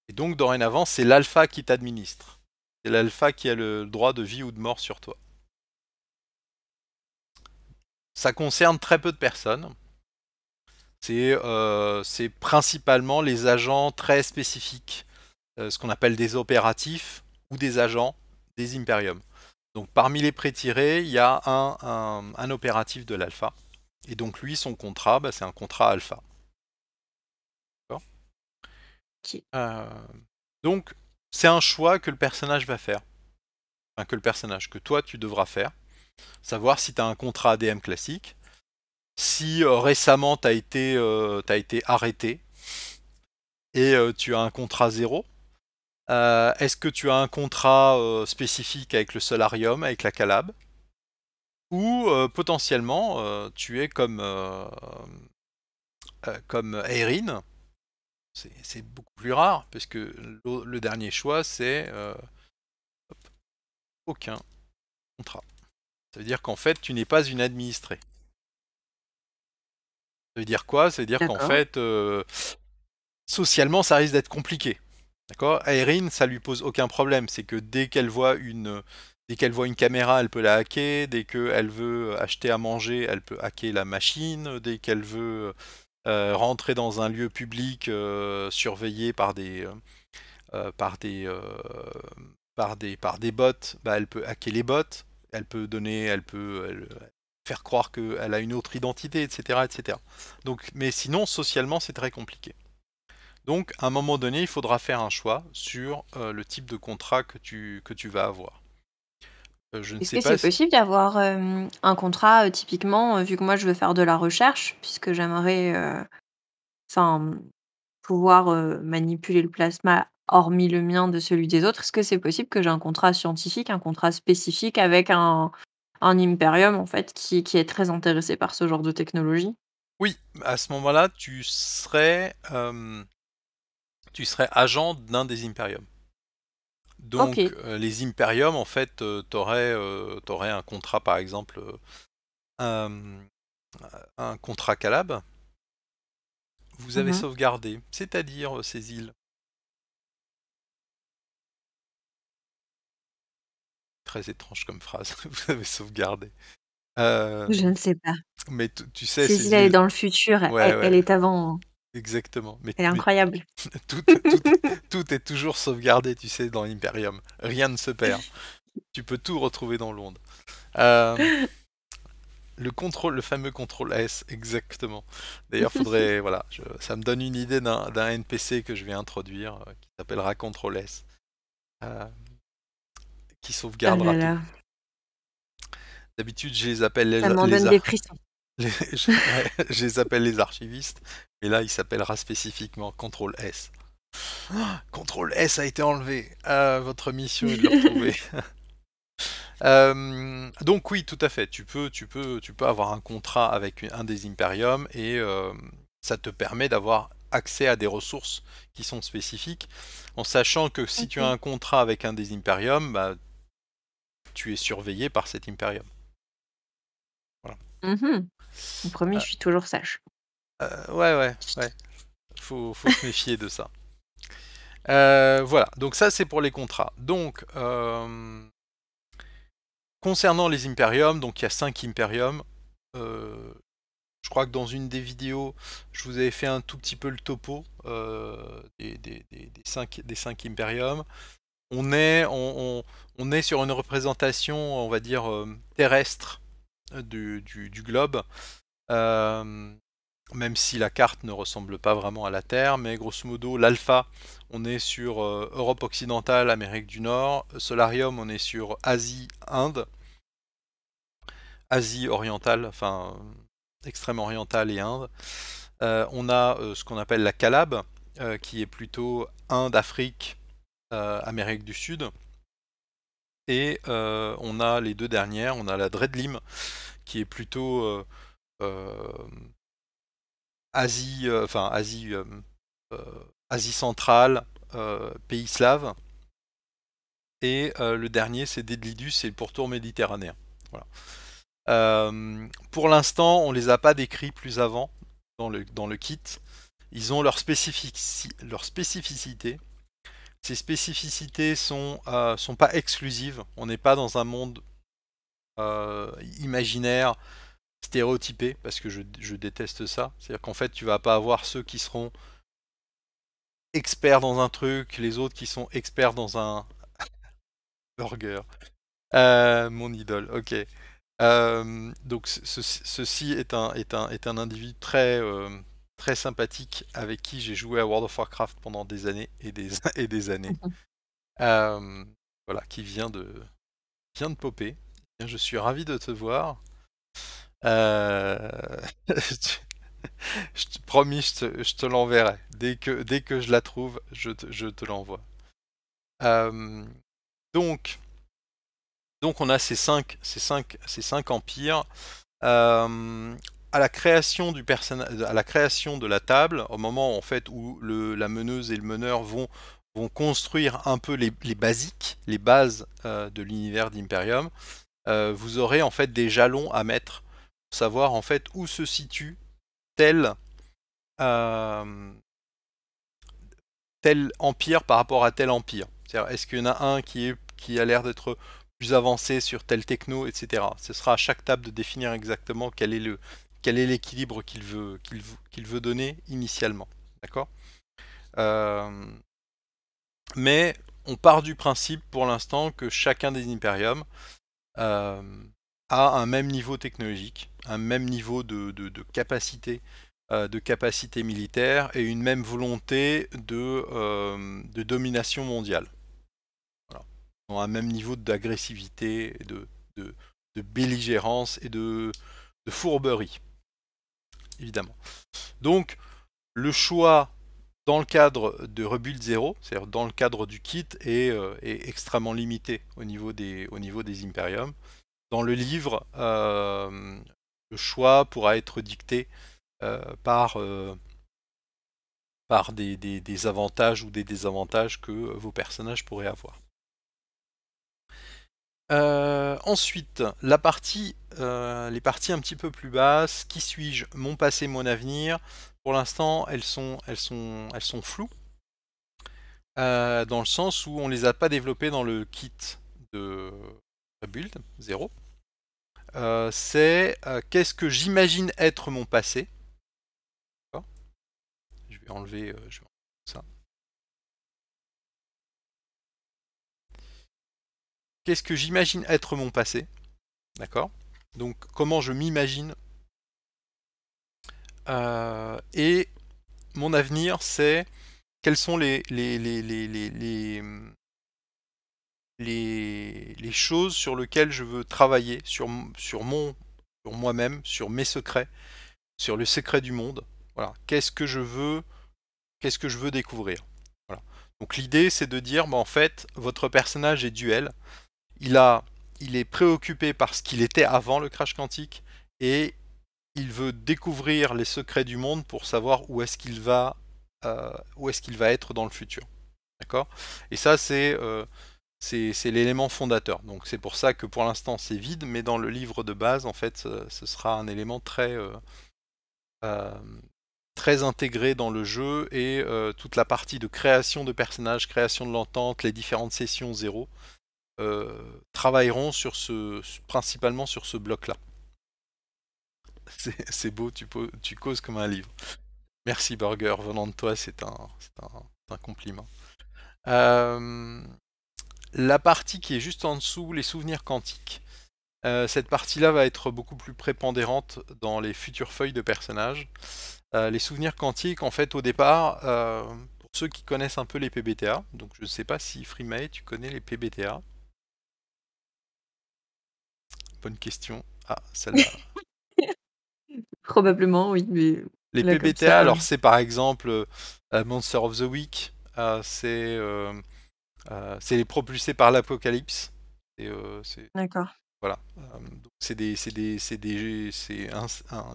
Speaker 1: Et donc dorénavant, c'est l'alpha qui t'administre. C'est l'alpha qui a le droit de vie ou de mort sur toi. Ça concerne très peu de personnes. C'est euh, principalement les agents très spécifiques, euh, ce qu'on appelle des opératifs ou des agents des Imperium. Donc parmi les pré-tirés, il y a un, un, un opératif de l'alpha. Et donc lui, son contrat, bah, c'est un contrat alpha. D'accord? Euh, donc c'est un choix que le personnage va faire. Enfin, que le personnage, que toi tu devras faire. Savoir si tu as un contrat ADM classique, si euh, récemment tu as, été, euh, été arrêté et euh, tu as un contrat zéro. Est-ce que tu as un contrat spécifique avec le solarium, avec la Calab? Ou potentiellement tu es comme, comme Erin, c'est beaucoup plus rare, parce que le, dernier choix c'est aucun contrat. Ça veut dire qu'en fait tu n'es pas une administrée. Ça veut dire quoi? Ça veut dire qu'en fait, euh, socialement, ça risque d'être compliqué. D'accord? À Erin, ça lui pose aucun problème. C'est que dès qu'elle voit une, dès qu'elle voit une caméra, elle peut la hacker. Dès qu'elle veut acheter à manger, elle peut hacker la machine. Dès qu'elle veut rentrer dans un lieu public surveillé par des par des par des par des bots, bah, elle peut hacker les bots. Elle peut donner, elle peut faire croire qu'elle a une autre identité, etc., etc. Donc, mais sinon, socialement, c'est très compliqué. Donc, à un moment donné, il faudra faire un choix sur euh, le type de contrat que tu, que tu vas avoir.
Speaker 2: Euh, je ne Est-ce que c'est possible d'avoir euh, un contrat, typiquement, vu que moi je veux faire de la recherche, puisque j'aimerais enfin, pouvoir manipuler le plasma hormis le mien de celui des autres, est-ce que c'est possible que j'ai un contrat scientifique, un contrat spécifique avec un, un Imperium en fait qui, qui est très intéressé par ce genre de technologie?
Speaker 1: Oui, à ce moment-là, tu serais tu serais agent d'un des Imperiums. Donc euh, les Imperiums, en fait, euh, t'aurais euh, aurais un contrat, par exemple, un, contrat Calab. Vous avez mmh sauvegardé, c'est-à-dire ces îles. Très étrange comme phrase. Vous avez sauvegardé.
Speaker 2: Je ne sais pas.
Speaker 1: Mais tu sais,
Speaker 2: îles, elle est dans le futur, elle, est avant.
Speaker 1: Exactement.
Speaker 2: Elle est incroyable.
Speaker 1: tout, est toujours sauvegardé, tu sais, dans l'Imperium. Rien ne se perd. tu peux tout retrouver dans Londres. Euh, le contrôle, le fameux contrôle S, exactement. D'ailleurs, faudrait, voilà, ça me donne une idée d'un NPC que je vais introduire euh, qui s'appellera Contrôle S, euh, qui sauvegardera ah. D'habitude, je les appelle les.
Speaker 2: Ça m'en donne des frissons.
Speaker 1: je, les appelle les archivistes, mais là il s'appellera spécifiquement CTRL S. CTRL S a été enlevé. Ah, votre mission est de le retrouver. Euh, donc oui, tout à fait. Tu peux, tu peux, tu peux avoir un contrat avec un des Imperium et euh, ça te permet d'avoir accès à des ressources qui sont spécifiques, en sachant que si tu as un contrat avec un des Imperium, bah, tu es surveillé par cet Imperium.
Speaker 2: Voilà. Mmh premier, euh. je suis toujours sage.
Speaker 1: Euh, ouais, ouais, ouais. Faut, faut se méfier de ça. Euh, voilà, donc ça c'est pour les contrats. Donc, concernant les Imperium, donc il y a 5 Imperium. je crois que dans une des vidéos, je vous avais fait un tout petit peu le topo des, des, des, 5, des Imperium. On est, sur une représentation, on va dire, terrestre du, globe. Euh, même si la carte ne ressemble pas vraiment à la Terre, mais grosso modo, l'alpha, on est sur euh, Europe occidentale, Amérique du Nord, Solarium, on est sur Asie, Inde, Asie orientale, enfin extrême orientale et Inde. Euh, on a ce qu'on appelle la Calab, qui est plutôt Inde, Afrique, Amérique du Sud. Et euh, on a les deux dernières, on a la Dreadlim, qui est plutôt euh, euh, Asie, enfin Asie, Asie centrale, pays slave. Et le dernier, c'est Deadlidus, c'est le pourtour méditerranéen. pour l'instant, on les a pas décrits plus avant dans le, kit. Ils ont leur spécificité. Ces spécificités sont, euh, sont pas exclusives. On n'est pas dans un monde euh, imaginaire, stéréotypé, parce que je, déteste ça. C'est-à-dire qu'en fait, tu vas pas avoir ceux qui seront experts dans un truc, les autres qui sont experts dans un burger. Euh, mon idole, ok. donc ceci est un, est, un, est un individu très, très sympathique avec qui j'ai joué à World of Warcraft pendant des années et des, et des années. Euh, voilà, qui vient de, vient de popper. Je suis ravi de te voir. Euh, je te promis, je te, je te l'enverrai. Dès que, dès que je la trouve, je te, je te l'envoie. Euh, donc, donc on a ces cinq, ces cinq, ces cinq empires à la création de la table, au moment en fait où la meneuse et le meneur vont, construire un peu les, basiques, les bases euh, de l'univers d'Imperium, euh, vous aurez en fait des jalons à mettre pour savoir en fait où se situe tel euh, tel empire par rapport à tel empire. est-ce qu'il y en a un qui qui a l'air d'être plus avancé sur telle techno, etc. Ce sera à chaque table de définir exactement quel est le quel est l'équilibre qu'il veut donner initialement. D'accord? Mais on part du principe pour l'instant que chacun des Imperiums a un même niveau technologique, un même niveau de, euh, capacité militaire et une même volonté de, euh, domination mondiale. Un même niveau d'agressivité, de, belligérance et de fourberie, évidemment. Donc, le choix dans le cadre de Rebuild 0, c'est-à-dire dans le cadre du kit, est, euh, extrêmement limité au niveau des, au niveau des Imperium. Dans le livre, euh, le choix pourra être dicté euh, par, par des, des, avantages ou des désavantages que vos personnages pourraient avoir. Euh, ensuite, la partie, les parties un petit peu plus basses, qui suis-je Mon passé, mon avenir. Pour l'instant, elles sont, elles, sont, elles sont floues, dans le sens où on ne les a pas développées dans le kit de Build 0. C'est qu'est-ce que j'imagine être mon passé? Enlever, euh, je vais ça. Qu'est-ce que j'imagine être mon passé D'accord? Donc comment je m'imagine euh, Et mon avenir, c'est quelles sont les, les, les, les, les, choses sur lesquelles je veux travailler, sur, sur, sur moi-même, sur mes secrets, sur le secret du monde. Voilà. Qu'est-ce que je veux qu'est-ce que je veux découvrir? Voilà. Donc l'idée c'est de dire, bah, en fait, votre personnage est duel, il, est préoccupé par ce qu'il était avant le crash quantique, et il veut découvrir les secrets du monde pour savoir où est-ce qu'il va, euh, est-ce va être dans le futur. Et ça c'est euh, c'est l'élément fondateur. Donc c'est pour ça que pour l'instant c'est vide, mais dans le livre de base, en fait, ce, sera un élément très, euh, très intégré dans le jeu et toute la partie de création de personnages, création de l'entente, les différentes sessions zéro euh, travailleront sur ce, principalement sur ce bloc-là. C'est beau, tu, tu, causes comme un livre. Merci Burger, venant de toi, c'est un, compliment. Euh, la partie qui est juste en dessous, les souvenirs quantiques. cette partie-là va être beaucoup plus prépondérante dans les futures feuilles de personnages. Euh, les souvenirs quantiques, en fait, au départ, euh, pour ceux qui connaissent un peu les PBTA, donc je ne sais pas si Freemay, tu connais les PBTA. Bonne question. Ah, celle-là.
Speaker 2: Probablement, oui. Mais
Speaker 1: les PBTA, alors c'est par exemple euh, Monster of the Week, c'est les propulsés par l'apocalypse.
Speaker 2: D'accord.
Speaker 1: Voilà. c'est des, des, des,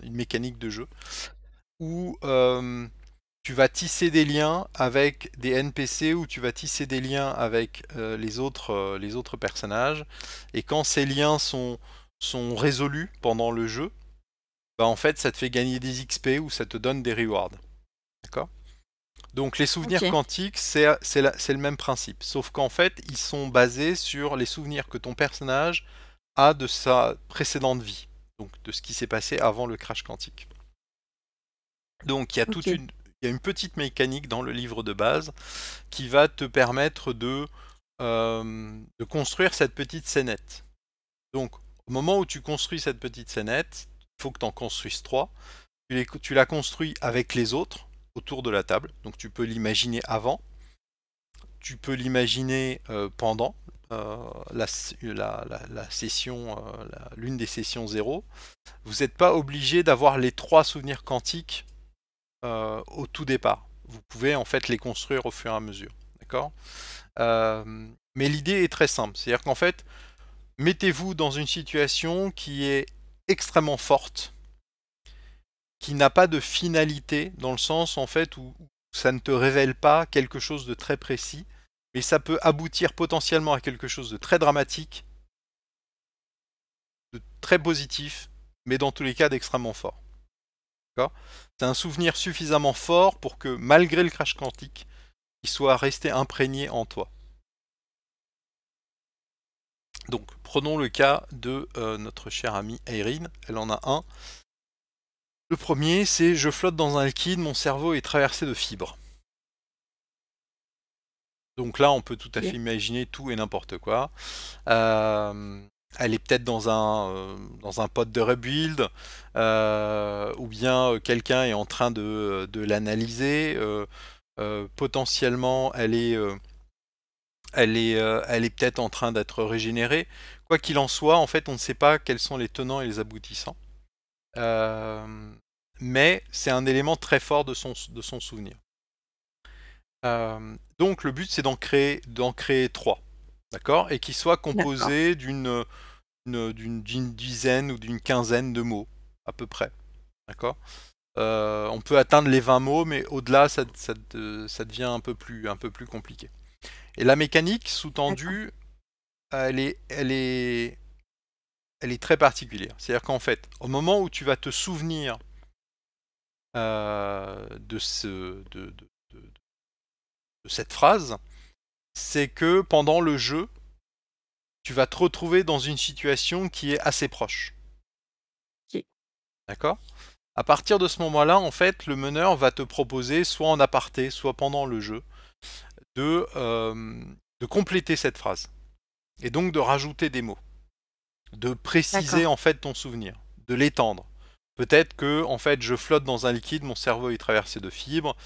Speaker 1: une mécanique de jeu euh, tu vas tisser des liens avec des NPC, ou tu vas tisser des liens avec euh, les, autres, euh, les autres personnages. Et quand ces liens sont, sont résolus pendant le jeu, bah en fait ça te fait gagner des XP ou ça te donne des rewards. D'accord? Donc les souvenirs quantiques, c'est le même principe, sauf qu'en fait, ils sont basés sur les souvenirs que ton personnage a de sa précédente vie, donc de ce qui s'est passé avant le crash quantique. Donc il y a toute une, il y a une petite mécanique dans le livre de base qui va te permettre de, euh, de construire cette petite scénette. Donc au moment où tu construis cette petite scénette, il faut que tu en construises trois. Tu, la construis avec les autres autour de la table. Donc tu peux l'imaginer avant, tu peux l'imaginer euh, pendant euh, la, la, session, l'une des sessions zéro. Vous n'êtes pas obligé d'avoir les trois souvenirs quantiques euh, au tout départ. Vous pouvez en fait les construire au fur et à mesure. Euh, Mais l'idée est très simple. C'est-à-dire qu'en fait, mettez-vous dans une situation qui est extrêmement forte, qui n'a pas de finalité, dans le sens en fait où ça ne te révèle pas quelque chose de très précis, mais ça peut aboutir potentiellement à quelque chose de très dramatique, de très positif, mais dans tous les cas d'extrêmement fort. C'est un souvenir suffisamment fort pour que, malgré le crash quantique, il soit resté imprégné en toi. Donc, prenons le cas de euh, notre chère amie Erin. Elle en a un. Le premier, c'est je flotte dans un liquide, mon cerveau est traversé de fibres. Donc là, on peut tout à fait imaginer tout et n'importe quoi. Euh, elle est peut-être dans un euh, pod de rebuild, euh, ou bien quelqu'un est en train de, l'analyser. potentiellement, elle est peut-être en train d'être régénérée. Quoi qu'il en soit, en fait, on ne sait pas quels sont les tenants et les aboutissants. mais c'est un élément très fort de son, souvenir. donc le but c'est d'en créer trois d'accord? Et qui soit composé d'une dizaine ou d'une quinzaine de mots, à peu près. D'accord? Euh, On peut atteindre les 20 mots, mais au-delà, ça, ça, devient un peu, plus, un peu plus compliqué. Et la mécanique sous-tendue, elle est, elle, est, elle est très particulière. C'est-à-dire qu'en fait, au moment où tu vas te souvenir euh, de, ce, de, de, de cette phrase, c'est que pendant le jeu, tu vas te retrouver dans une situation qui est assez proche. D'accord? À partir de ce moment-là, en fait, le meneur va te proposer, soit en aparté, soit pendant le jeu, de, euh, de compléter cette phrase. Et donc de rajouter des mots. De préciser en fait ton souvenir. De l'étendre. Peut-être que en fait je flotte dans un liquide, mon cerveau est traversé de fibres,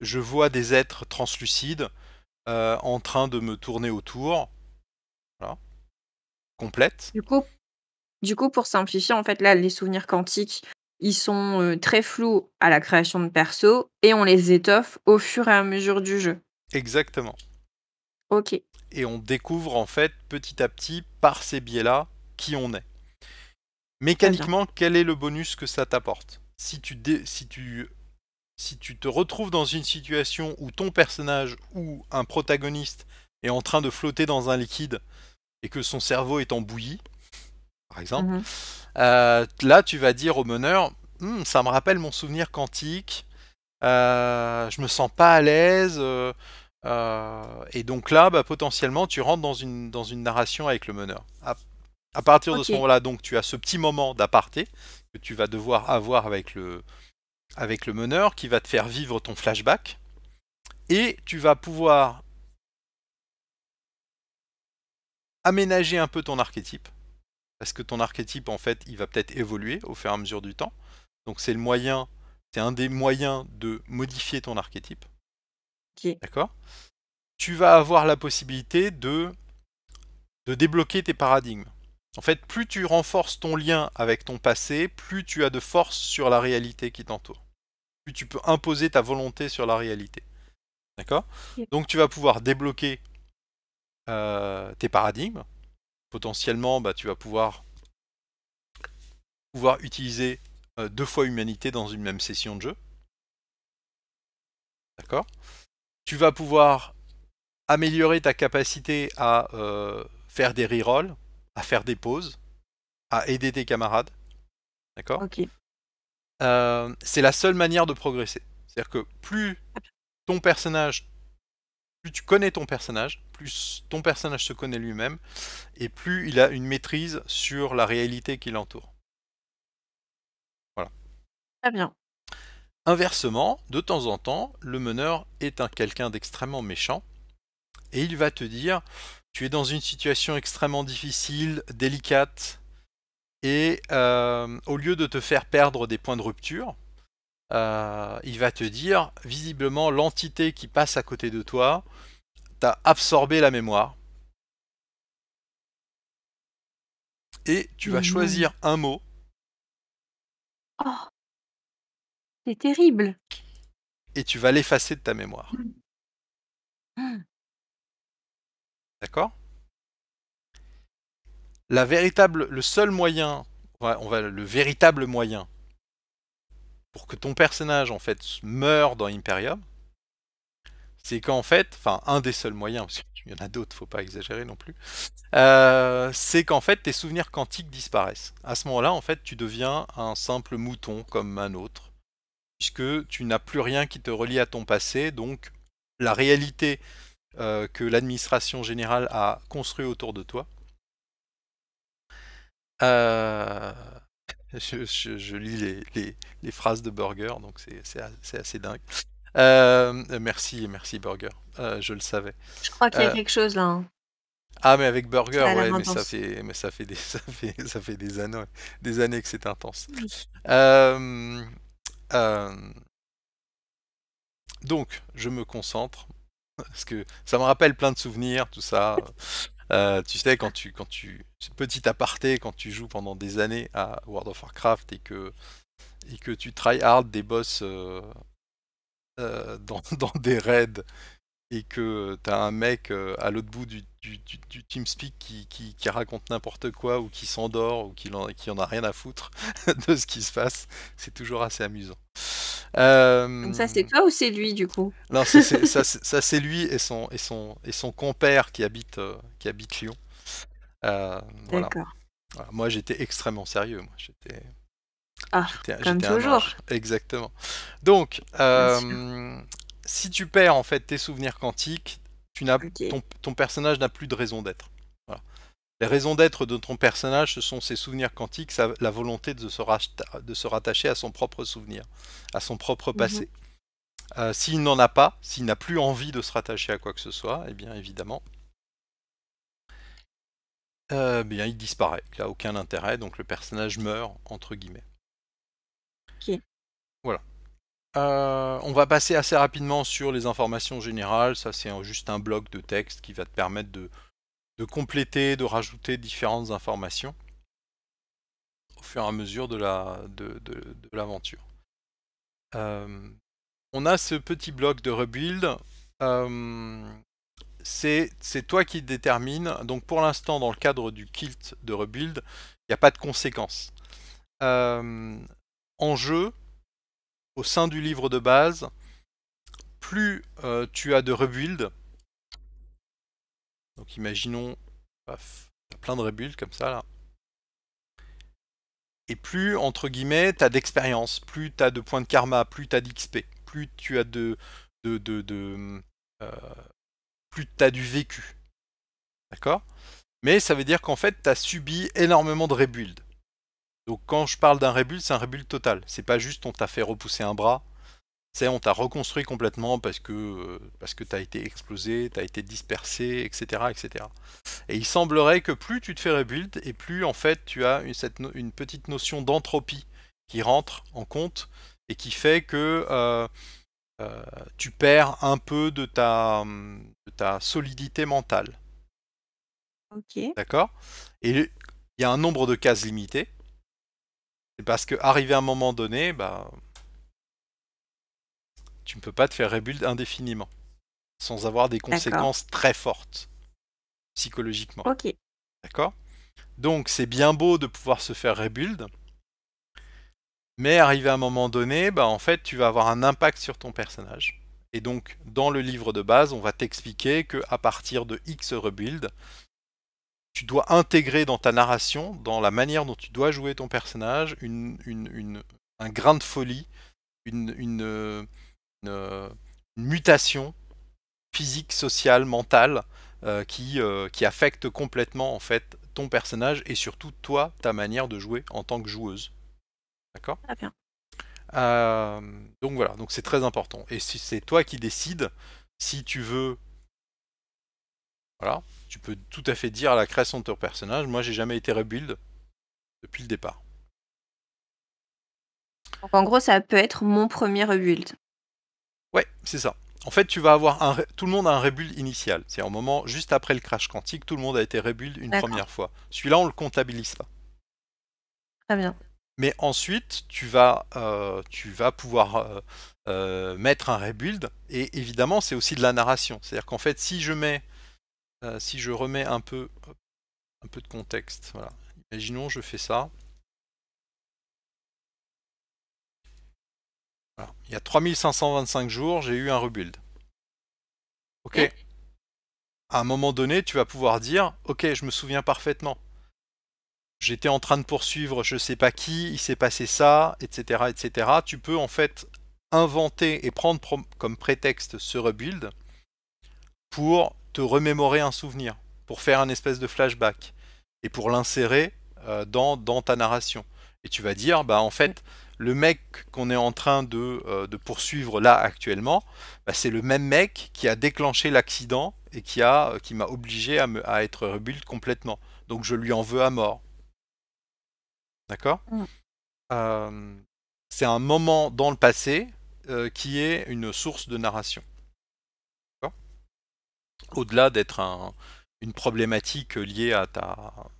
Speaker 1: je vois des êtres translucides, euh, en train de me tourner autour. Voilà. Complète.
Speaker 2: Du coup, du coup, pour simplifier, en fait, là, les souvenirs quantiques, ils sont euh, très flous à la création de perso et on les étoffe au fur et à mesure du jeu.
Speaker 1: Exactement.
Speaker 2: Ok.
Speaker 1: Et on découvre en fait petit à petit par ces biais-là qui on est. Mécaniquement, quel est le bonus que ça t'apporte? Si tu, si tu si tu te retrouves dans une situation où ton personnage ou un protagoniste est en train de flotter dans un liquide et que son cerveau est en bouillie, par exemple, mhm. euh, là tu vas dire au meneur, hmm, ça me rappelle mon souvenir quantique, euh, je me sens pas à l'aise, euh, et donc là, bah, potentiellement, tu rentres dans une, dans une narration avec le meneur. À, partir de ce moment-là, donc tu as ce petit moment d'aparté que tu vas devoir avoir avec le, avec le meneur qui va te faire vivre ton flashback. Et tu vas pouvoir aménager un peu ton archétype. Parce que ton archétype, en fait, il va peut-être évoluer au fur et à mesure du temps. Donc c'est le moyen, c'est un des moyens de modifier ton archétype. D'accord? Tu vas avoir la possibilité de, de débloquer tes paradigmes. En fait, plus tu renforces ton lien avec ton passé, plus tu as de force sur la réalité qui t'entoure. Plus tu peux imposer ta volonté sur la réalité. D'accord? Donc tu vas pouvoir débloquer euh, tes paradigmes. Potentiellement, bah, tu vas pouvoir, pouvoir utiliser euh, deux fois humanité dans une même session de jeu. D'accord? Tu vas pouvoir améliorer ta capacité à euh, faire des rerolls à faire des pauses, à aider tes camarades. D'accord? Euh, C'est la seule manière de progresser. C'est-à-dire que plus ton personnage, plus tu connais ton personnage, plus ton personnage se connaît lui-même, et plus il a une maîtrise sur la réalité qui l'entoure. Voilà.
Speaker 2: Très bien.
Speaker 1: Inversement, de temps en temps, le meneur est un quelqu'un d'extrêmement méchant, et il va te dire tu es dans une situation extrêmement difficile, délicate, et euh, au lieu de te faire perdre des points de rupture, euh, il va te dire, visiblement, l'entité qui passe à côté de toi t'a absorbé la mémoire. Et tu vas choisir un mot.
Speaker 2: Oh, c'est terrible.
Speaker 1: Et tu vas l'effacer de ta mémoire. Mmh. D'accord? Le seul moyen, on va, le véritable moyen pour que ton personnage en fait meure dans Imperium, c'est qu'en fait, enfin un des seuls moyens, parce qu'il y en a d'autres, faut pas exagérer non plus, euh, c'est qu'en fait tes souvenirs quantiques disparaissent. À ce moment-là, en fait, tu deviens un simple mouton comme un autre, puisque tu n'as plus rien qui te relie à ton passé, donc la réalité euh, que l'administration générale a construit autour de toi Euh, je, je- je lis les, les- les phrases de Burger, donc c'est assez dingue. Euh, merci, merci Burger, Euh, je le savais.
Speaker 2: Je crois qu'il y a quelque chose là, hein.
Speaker 1: ah mais avec Burger, ouais, mais ça fait, mais ça fait des, ça fait, ça fait des années, des années que c'est intense.
Speaker 2: Oui.
Speaker 1: Donc, je me concentre parce que ça me rappelle plein de souvenirs, tout ça. Euh, tu sais, quand tu, quand tu, petit aparté, quand tu joues pendant des années à World of Warcraft et que, et que tu try hard des boss euh, euh, dans, dans des raids et que t'as un mec euh, à l'autre bout du, du, du, du TeamSpeak qui, qui, qui raconte n'importe quoi ou qui s'endort ou qui en, qui en a rien à foutre de ce qui se passe, c'est toujours assez amusant.
Speaker 2: Donc ça, c'est toi ou c'est lui du coup?
Speaker 1: non, ça c'est ça, lui et son, et son, et son compère qui habite, euh, qui habite Lyon. Euh, voilà.
Speaker 2: D'accord.
Speaker 1: Voilà. Moi j'étais extrêmement sérieux. Moi j'étais
Speaker 2: Ah, comme toujours.
Speaker 1: Exactement. Donc, euh, si tu perds en fait tes souvenirs quantiques, tu n'as ton, ton personnage n'a plus de raison d'être. Voilà. Les raisons d'être de ton personnage, ce sont ses souvenirs quantiques, sa- la volonté de se, racheta- de se rattacher à son propre souvenir, à son propre
Speaker 2: Mmh
Speaker 1: passé. Euh, s'il n'en a pas, s'il n'a plus envie de se rattacher à quoi que ce soit, eh bien évidemment, euh, bien il disparaît. Il n'a aucun intérêt, donc le personnage meurt entre guillemets.
Speaker 2: OK.
Speaker 1: Voilà. Euh, on va passer assez rapidement sur les informations générales. Ça, c'est juste un bloc de texte qui va te permettre de, de compléter, de rajouter différentes informations au fur et à mesure de la de, de- de l'aventure. Euh, on a ce petit bloc de rebuild. Euh, c'est toi qui détermine. Donc pour l'instant, dans le cadre du kilt de rebuild, il n'y a pas de conséquences. Euh, en jeu, au sein du livre de base, plus euh, tu as de rebuild, donc imaginons, paf, t'as plein de rebuild comme ça là, et plus, entre guillemets, t'as d'expérience, plus t'as de points de karma, plus t'as d'XP, plus tu as de euh, plus t'as du vécu. D'accord? Mais ça veut dire qu'en fait, t'as subi énormément de rebuild. Donc quand je parle d'un rebuild, c'est un rebuild total. C'est pas juste on t'a fait repousser un bras, c'est on t'a reconstruit complètement parce que euh, parce que t'as été explosé, t'as été dispersé, etc., etc. Et il semblerait que plus tu te fais rebuild et plus en fait tu as une petite notion d'entropie qui rentre en compte et qui fait que euh, euh, tu perds un peu de ta, hum, de ta solidité mentale.
Speaker 2: OK.
Speaker 1: D'accord? Et il y a un nombre de cases limité. C'est parce que arrivé à un moment donné, bah, tu ne peux pas te faire rebuild indéfiniment sans avoir des conséquences très fortes psychologiquement.
Speaker 2: OK.
Speaker 1: D'accord? Donc c'est bien beau de pouvoir se faire rebuild, mais arrivé à un moment donné, bah, en fait, tu vas avoir un impact sur ton personnage. Et donc, dans le livre de base, on va t'expliquer que à partir de X rebuild, tu dois intégrer dans ta narration, dans la manière dont tu dois jouer ton personnage, un grain de folie, une, mutation physique, sociale, mentale, euh, qui, euh, qui affecte complètement en fait ton personnage et surtout toi, ta manière de jouer en tant que joueuse. D'accord?
Speaker 2: Très bien.
Speaker 1: Euh, Donc voilà, donc c'est très important. Et si c'est toi qui décides si tu veux voilà, tu peux tout à fait dire à la création de ton personnage, moi j'ai jamais été rebuild depuis le départ.
Speaker 2: Donc en gros, ça peut être mon premier rebuild.
Speaker 1: Ouais, c'est ça. En fait, tu vas avoir un tout le monde a un rebuild initial. C'est un moment juste après le crash quantique, tout le monde a été rebuild une première fois. Celui-là, on le comptabilise pas.
Speaker 2: Très bien.
Speaker 1: Mais ensuite, tu vas, euh, tu vas pouvoir euh, euh, mettre un rebuild. Et évidemment, c'est aussi de la narration. C'est-à-dire qu'en fait, si je mets, si je remets un peu, un peu de contexte, voilà. Imaginons, je fais ça. Voilà. Il y a 3525 jours, j'ai eu un rebuild. Ok. À un moment donné, tu vas pouvoir dire, ok, je me souviens parfaitement. J'étais en train de poursuivre je sais pas qui, il s'est passé ça, etc., etc. Tu peux en fait inventer et prendre comme prétexte ce rebuild pour te remémorer un souvenir, pour faire un espèce de flashback et pour l'insérer euh, dans, dans ta narration. Et tu vas dire, bah en fait, le mec qu'on est en train de, euh, de poursuivre là actuellement, bah, c'est le même mec qui a déclenché l'accident et qui qui m'a obligé à, me, à être rebuild complètement. Donc je lui en veux à mort. D'accord
Speaker 2: Mm.
Speaker 1: Euh, C'est un moment dans le passé euh, qui est une source de narration. D'accord Au-delà d'être un, une problématique liée à ta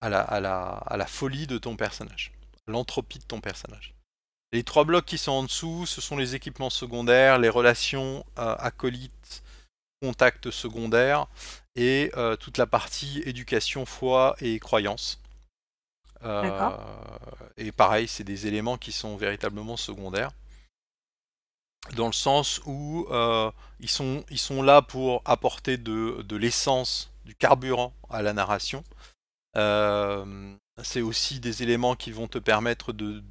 Speaker 1: à la, à la, à la folie de ton personnage, l'entropie de ton personnage. Les trois blocs qui sont en dessous, ce sont les équipements secondaires, les relations euh, acolytes, contacts secondaires et euh, toute la partie éducation, foi et croyance. Euh, et pareil, c'est des éléments qui sont véritablement secondaires. Dans le sens où euh, ils, sont, là pour apporter de, l'essence, du carburant à la narration. Euh, c'est aussi des éléments qui vont te permettre de,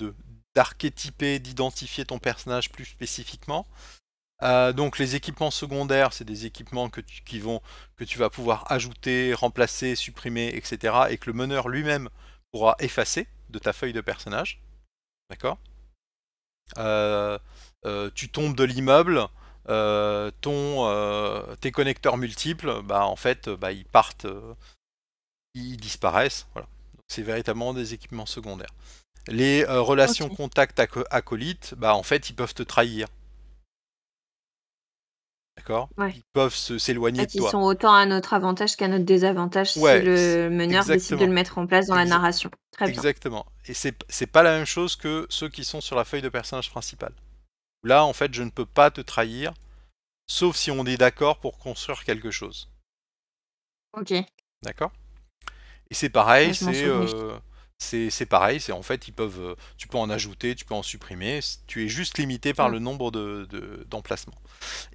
Speaker 1: d'archétyper, d'identifier ton personnage plus spécifiquement. Donc les équipements secondaires, c'est des équipements qui vont, que tu vas pouvoir ajouter, remplacer, supprimer, etc. Et que le meneur lui-même pourra effacer de ta feuille de personnage. D'accord? Euh, euh, Tu tombes de l'immeuble, euh, ton, tes connecteurs multiples, bah en fait, bah, ils partent, ils disparaissent. Voilà. C'est véritablement des équipements secondaires. Les relations
Speaker 2: Ok.
Speaker 1: contact aco- acolytes, bah en fait, ils peuvent te trahir. D'accord?
Speaker 2: Ouais.
Speaker 1: Ils peuvent
Speaker 2: En
Speaker 1: s'éloigner de
Speaker 2: fait, ils
Speaker 1: toi.
Speaker 2: sont autant à notre avantage qu'à notre désavantage si le meneur décide de le mettre en place dans la narration. Très bien.
Speaker 1: Exactement. Et c'est pas la même chose que ceux qui sont sur la feuille de personnage principal. Là, en fait, je ne peux pas te trahir, sauf si on est d'accord pour construire quelque chose.
Speaker 2: Ok.
Speaker 1: D'accord? Et c'est pareil,
Speaker 2: Ouais,
Speaker 1: c'est euh, c'est pareil, c'est en fait ils peuvent, euh, tu peux en ajouter, tu peux en supprimer. Tu es juste limité par
Speaker 2: Mm.
Speaker 1: le nombre de de- d'emplacements.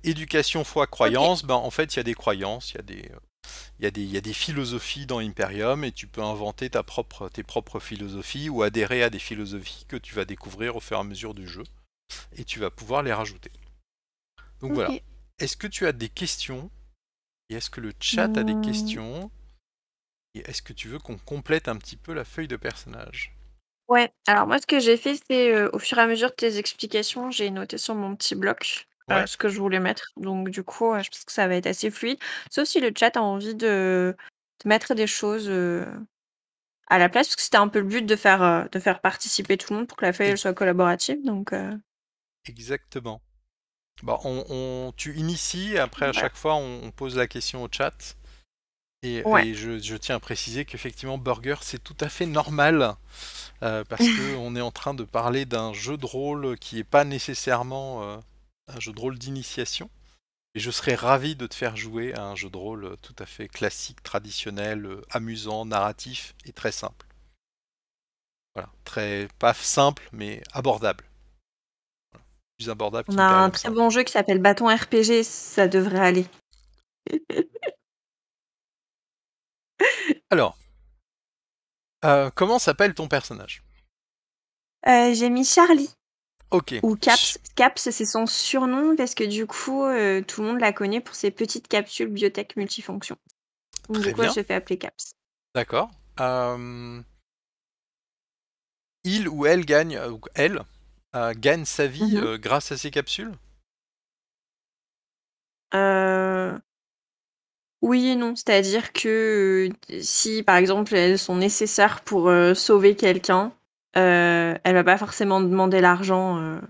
Speaker 1: Éducation, foi, croyance, ben en fait il y a des croyances, il y a des il y a des il y a des philosophies dans Imperium et tu peux inventer ta propre tes propres philosophies ou adhérer à des philosophies que tu vas découvrir au fur et à mesure du jeu et tu vas pouvoir les rajouter. Donc voilà. Est-ce que tu as des questions? Et est-ce que le chat a des
Speaker 2: Hmm,
Speaker 1: questions? Et est-ce que tu veux qu'on complète un petit peu la feuille de personnage?
Speaker 2: Ouais. Alors moi, ce que j'ai fait, c'est euh, au fur et à mesure de tes explications, j'ai noté sur mon petit bloc euh,
Speaker 1: Ouais.
Speaker 2: ce que je voulais mettre. Donc du coup, euh, je pense que ça va être assez fluide. Sauf si le chat a envie de, de mettre des choses euh, à la place, parce que c'était un peu le but de faire, de faire participer tout le monde pour que la feuille elle soit collaborative. Donc
Speaker 1: Exactement. On, on- tu inities, après à chaque fois on, on pose la question au chat. Et,
Speaker 2: Ouais.
Speaker 1: et je, je tiens à préciser qu'effectivement Burger c'est tout à fait normal euh, parce que on est en train de parler d'un jeu de rôle qui n'est pas nécessairement euh, un jeu de rôle d'initiation. Et je serais ravi de te faire jouer à un jeu de rôle tout à fait classique, traditionnel, euh, amusant, narratif et très simple. Voilà, très pas simple mais abordable. Voilà. Plus abordable
Speaker 2: On a un très
Speaker 1: 5.
Speaker 2: bon jeu qui s'appelle Bâton RPG, ça devrait aller.
Speaker 1: Alors, euh, comment s'appelle ton personnage?
Speaker 2: Euh, j'ai mis Charlie.
Speaker 1: Ok.
Speaker 2: Ou Caps. Caps, c'est son surnom parce que du coup, euh, tout le monde la connaît pour ses petites capsules biotech multifonctions. Donc
Speaker 1: Très
Speaker 2: du coup,
Speaker 1: bien.
Speaker 2: se fait appeler Caps.
Speaker 1: D'accord. Il ou elle gagne, ou elle gagne sa vie
Speaker 2: Mhm.
Speaker 1: grâce à ces capsules?
Speaker 2: Euh, Oui et non. C'est-à-dire que euh, si, par exemple, elles sont nécessaires pour euh, sauver quelqu'un, euh, elle va pas forcément demander l'argent. euh,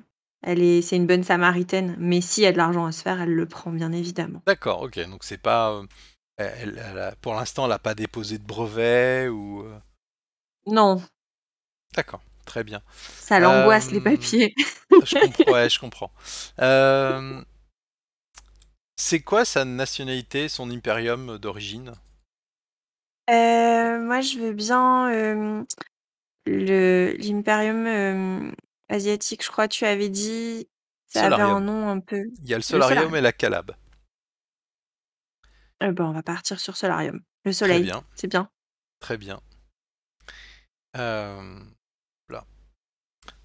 Speaker 2: Elle est, c'est une bonne samaritaine. Mais si elle a de l'argent à se faire, elle le prend, bien évidemment.
Speaker 1: D'accord, ok. Donc c'est pas. elle, elle a- pour l'instant, elle n'a pas déposé de brevet ou.
Speaker 2: Non,
Speaker 1: D'accord, très bien.
Speaker 2: ça l'angoisse, les papiers.
Speaker 1: Je comprends. Ouais, je comprends. C'est quoi sa nationalité, son impérium d'origine?
Speaker 2: Euh, moi, je veux bien euh, le l'Imperium euh, asiatique, je crois que tu avais dit. Ça avait un
Speaker 1: Solarium.
Speaker 2: nom un peu.
Speaker 1: Il y a le Solarium
Speaker 2: Solarium.
Speaker 1: et la Calab.
Speaker 2: Euh, bon, on va partir sur Solarium. Le
Speaker 1: Très
Speaker 2: soleil,
Speaker 1: bien,
Speaker 2: c'est bien.
Speaker 1: très bien. Euh, là.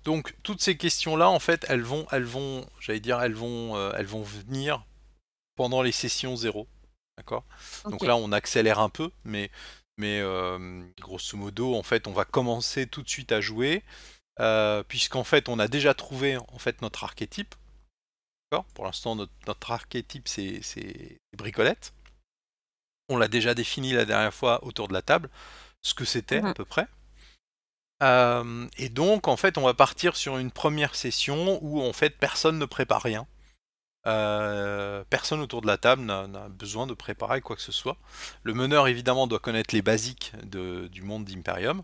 Speaker 1: Donc toutes ces questions-là, en fait, elles vont, elles vont, j'allais dire, elles vont, euh, elles vont venir pendant les sessions zéro. D'accord? Donc là, on accélère un peu, mais mais hem, grosso modo, en fait, on va commencer tout de suite à jouer, heu, puisqu'en fait, on a déjà trouvé, en fait, notre archétype. D'accord? Pour l'instant, notre notre archétype, c'est c'est Bricolette. On l'a déjà défini la dernière fois autour de la table, ce que c'était
Speaker 2: Mmh
Speaker 1: à peu près. Hem et donc en fait, on va partir sur une première session où en fait personne ne prépare rien. Heu, personne autour de la table n'a besoin de préparer quoi que ce soit. Le meneur évidemment doit connaître les basiques du monde d'Imperium,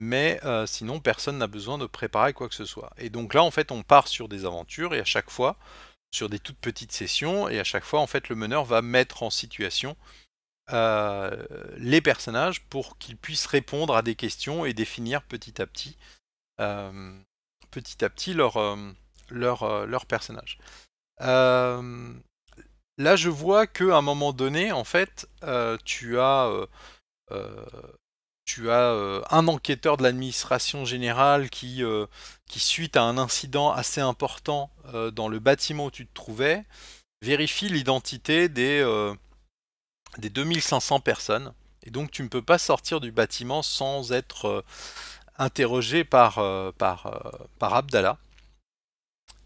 Speaker 1: mais heu, sinon personne n'a besoin de préparer quoi que ce soit. Et donc là en fait on part sur des aventures et à chaque fois, sur des toutes petites sessions et à chaque fois en fait le meneur va mettre en situation heu, les personnages pour qu'ils puissent répondre à des questions et définir petit à petit, petit à leur personnage. Hem, là je vois qu'à un moment donné en fait, heu, tu as, heu, tu un enquêteur de l'administration générale qui, qui suite à un incident assez important, dans le bâtiment où tu te trouvais, vérifie l'identité des, des 2 500 personnes et donc tu ne peux pas sortir du bâtiment sans être, interrogé par, par Abdallah.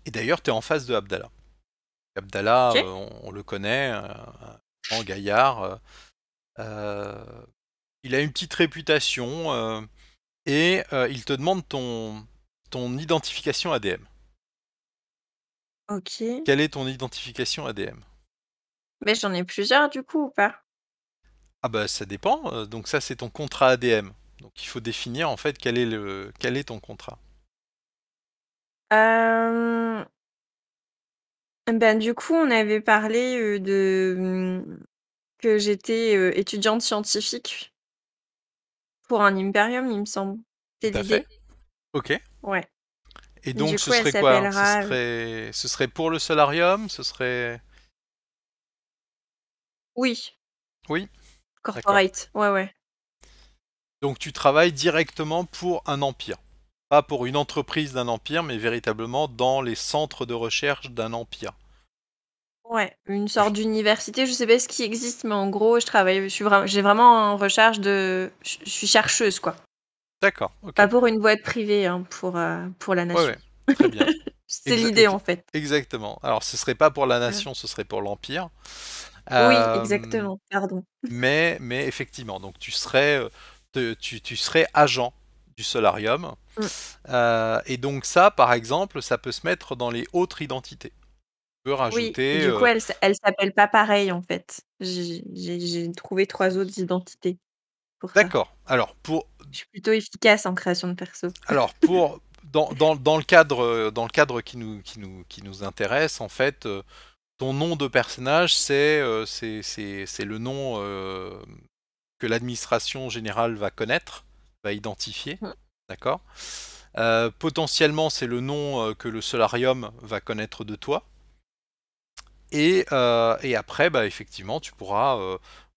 Speaker 1: Et d'ailleurs, tu es en face de Abdallah. Abdallah,
Speaker 2: OK.
Speaker 1: on on le connaît, un grand gaillard, heu heu, il a une petite réputation, et il te demande ton ton identification ADM.
Speaker 2: OK.
Speaker 1: Quelle est ton identification ADM?
Speaker 2: Mais j'en ai plusieurs du coup ou pas?
Speaker 1: Ah bah, ça dépend, donc ça, c'est ton contrat ADM. Donc il faut définir en fait quel est le quel est ton contrat.
Speaker 2: Ben, du coup, on avait parlé, heu, de, mmh, que j'étais, heu, étudiante scientifique pour un Imperium, il me semble. C'est
Speaker 1: Tout à fait.
Speaker 2: l'idée.
Speaker 1: OK.
Speaker 2: Ouais.
Speaker 1: Et
Speaker 2: Du
Speaker 1: donc ce
Speaker 2: coup, elle
Speaker 1: serait quoi? Ce
Speaker 2: s'appellera, heu
Speaker 1: serait ce serait pour le solarium? Ce serait
Speaker 2: oui,
Speaker 1: oui? D'accord.
Speaker 2: corporate, ouais, ouais.
Speaker 1: Donc tu travailles directement pour un empire? Pas pour une entreprise d'un empire, mais véritablement dans les centres de recherche d'un empire.
Speaker 2: Ouais, une sorte d'université, je sais pas ce qui existe, mais en gros, je travaille je suis vraim j'ai vraiment en recherche de je suis chercheuse, quoi.
Speaker 1: d'accord,
Speaker 2: Pas pour une boîte privée, hein, pour, heu, pour la nation.
Speaker 1: ouais, très bien.
Speaker 2: C'est l'idée, en fait.
Speaker 1: exactement. Alors ce serait pas pour la nation, ce serait pour l'empire.
Speaker 2: Oui,
Speaker 1: Hem,
Speaker 2: exactement, pardon.
Speaker 1: mais mais effectivement, donc tu serais, te tu tu serais agent du solarium,
Speaker 2: Mmh.
Speaker 1: heu et donc ça, par exemple, ça peut se mettre dans les autres identités. Tu peux
Speaker 2: Oui,
Speaker 1: rajouter,
Speaker 2: du coup,
Speaker 1: heu
Speaker 2: elle s'a elle s'appelle pas pareil, en fait. J'ai trouvé 3 autres identités
Speaker 1: d'accord. Alors pour
Speaker 2: Je suis plutôt efficace en création de perso.
Speaker 1: Alors pour dans dans dans le cadre, dans le cadre qui nous qui nous qui nous intéresse en fait, heu, ton nom de personnage c'est, le nom, que l'administration générale va connaître, va identifier,
Speaker 2: Mmh.
Speaker 1: d'accord? Heu, potentiellement c'est le nom, heu, que le solarium va connaître de toi et et après, bah, effectivement tu pourras,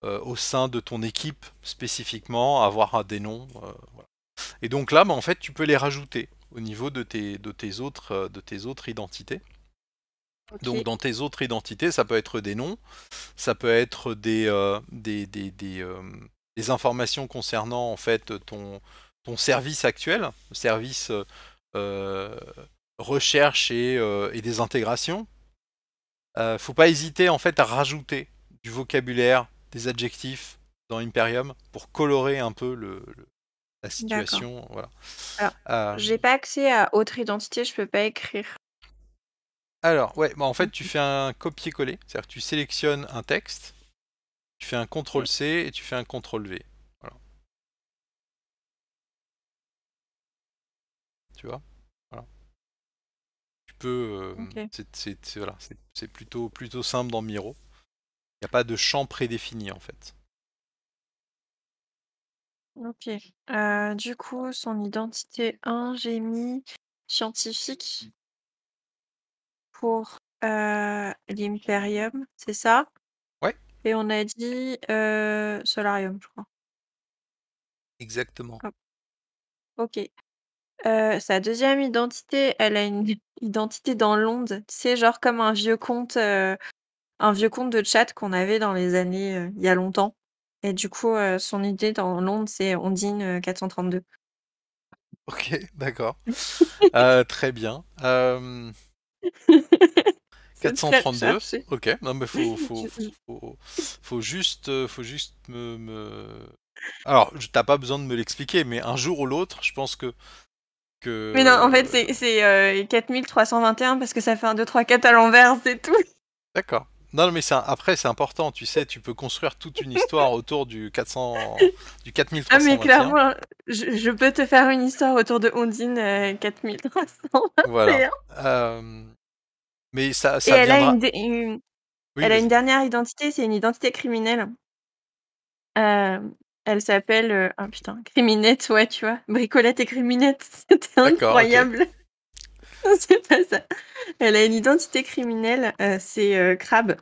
Speaker 1: au sein de ton équipe spécifiquement avoir un des noms, voilà. Et donc là, bah, en fait, tu peux les rajouter au niveau de tes de tes autres, heu, de tes autres identités. Donc dans tes autres identités, ça peut être des noms, ça peut être des, heu, des des des, hem, des informations concernant en fait, ton ton service actuel, le service, heu heu, recherche et heu et des intégrations. Heu, faut pas hésiter en fait à rajouter du vocabulaire, des adjectifs dans Imperium pour colorer un peu le le la situation, voilà.
Speaker 2: Alors,
Speaker 1: Hem
Speaker 2: j'ai pas accès à autre identité, je peux pas écrire.
Speaker 1: Alors, ouais, bah, en fait, tu fais un copier-coller, c'est-à-dire que tu sélectionnes un texte, tu fais un
Speaker 2: OK.
Speaker 1: CTRL-C et tu fais un CTRL-V. Voilà, tu vois? Voilà. Tu peux,
Speaker 2: OK.
Speaker 1: c'est c'est c'est voilà, c'est c'est plutôt plutôt simple dans Miro. Il y a pas de champ prédéfini, en fait.
Speaker 2: OK. Heu, du coup, son identité 1, j'ai mis scientifique pour, heu, l'Imperium, c'est ça? Et on a dit Solarium, je crois.
Speaker 1: Exactement.
Speaker 2: Ok. Sa deuxième identité, elle a une identité dans l'onde. C'est genre comme un vieux conte, un vieux conte de chat qu'on avait dans les années il y a longtemps. Et du coup, son idée dans l'onde, c'est Ondine 432.
Speaker 1: Ok, d'accord. Ah, très bien. 432. Ok, non mais faut, faut, faut, juste, euh, faut juste me, me... Alors, t'as pas besoin de me l'expliquer, mais un jour ou l'autre, je pense que, que...
Speaker 2: Mais non, en fait, c'est euh, 4321 parce que ça fait un 2, 3, 4 à l'envers, c'est tout.
Speaker 1: D'accord. Non, mais un... après, c'est important, tu sais, tu peux construire toute une histoire autour du 400, du 4321.
Speaker 2: Ah, mais clairement, je, peux te faire une histoire autour de Ondine
Speaker 1: euh,
Speaker 2: 4321.
Speaker 1: Voilà. Euh, mais ça
Speaker 2: Et
Speaker 1: ça
Speaker 2: elle a une dé une
Speaker 1: oui,
Speaker 2: elle a une dernière identité, c'est une identité criminelle. Elle s'appelle, heu ah putain, Criminette, ouais, tu vois? Bricolette et Criminette, c'était incroyable. C'est pas ça. Elle a une identité criminelle, heu, c'est, heu, Crabe.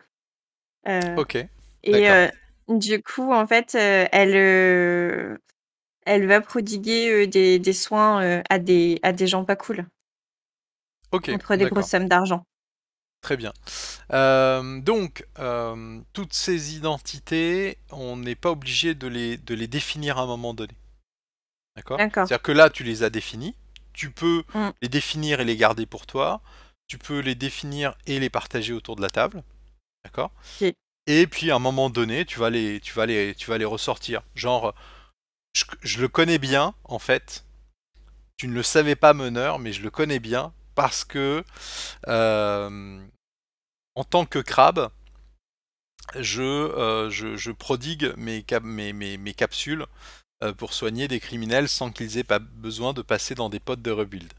Speaker 2: Heu
Speaker 1: OK,
Speaker 2: et du coup, en fait, elle, elle va prodiguer, des des soins, à des à des gens pas cool,
Speaker 1: OK,
Speaker 2: contre des grosses sommes d'argent.
Speaker 1: Très bien. Hem, donc, hem, toutes ces identités, on n'est pas obligé de les de les définir à un moment donné, d'accord? C'est-à-dire que là, tu les as définis, tu peux
Speaker 2: Mmh.
Speaker 1: les définir et les garder pour toi, tu peux les définir et les partager autour de la table, d'accord? Et puis à un moment donné, tu vas les tu vas les tu vas les ressortir. Genre, je je le connais bien en fait, tu ne le savais pas meneur, mais je le connais bien parce que, hem, en tant que crabe je, heu, je je prodigue mes cap mes mes mes capsules, heu, pour soigner des criminels sans qu'ils aient pas besoin de passer dans des pods de rebuild.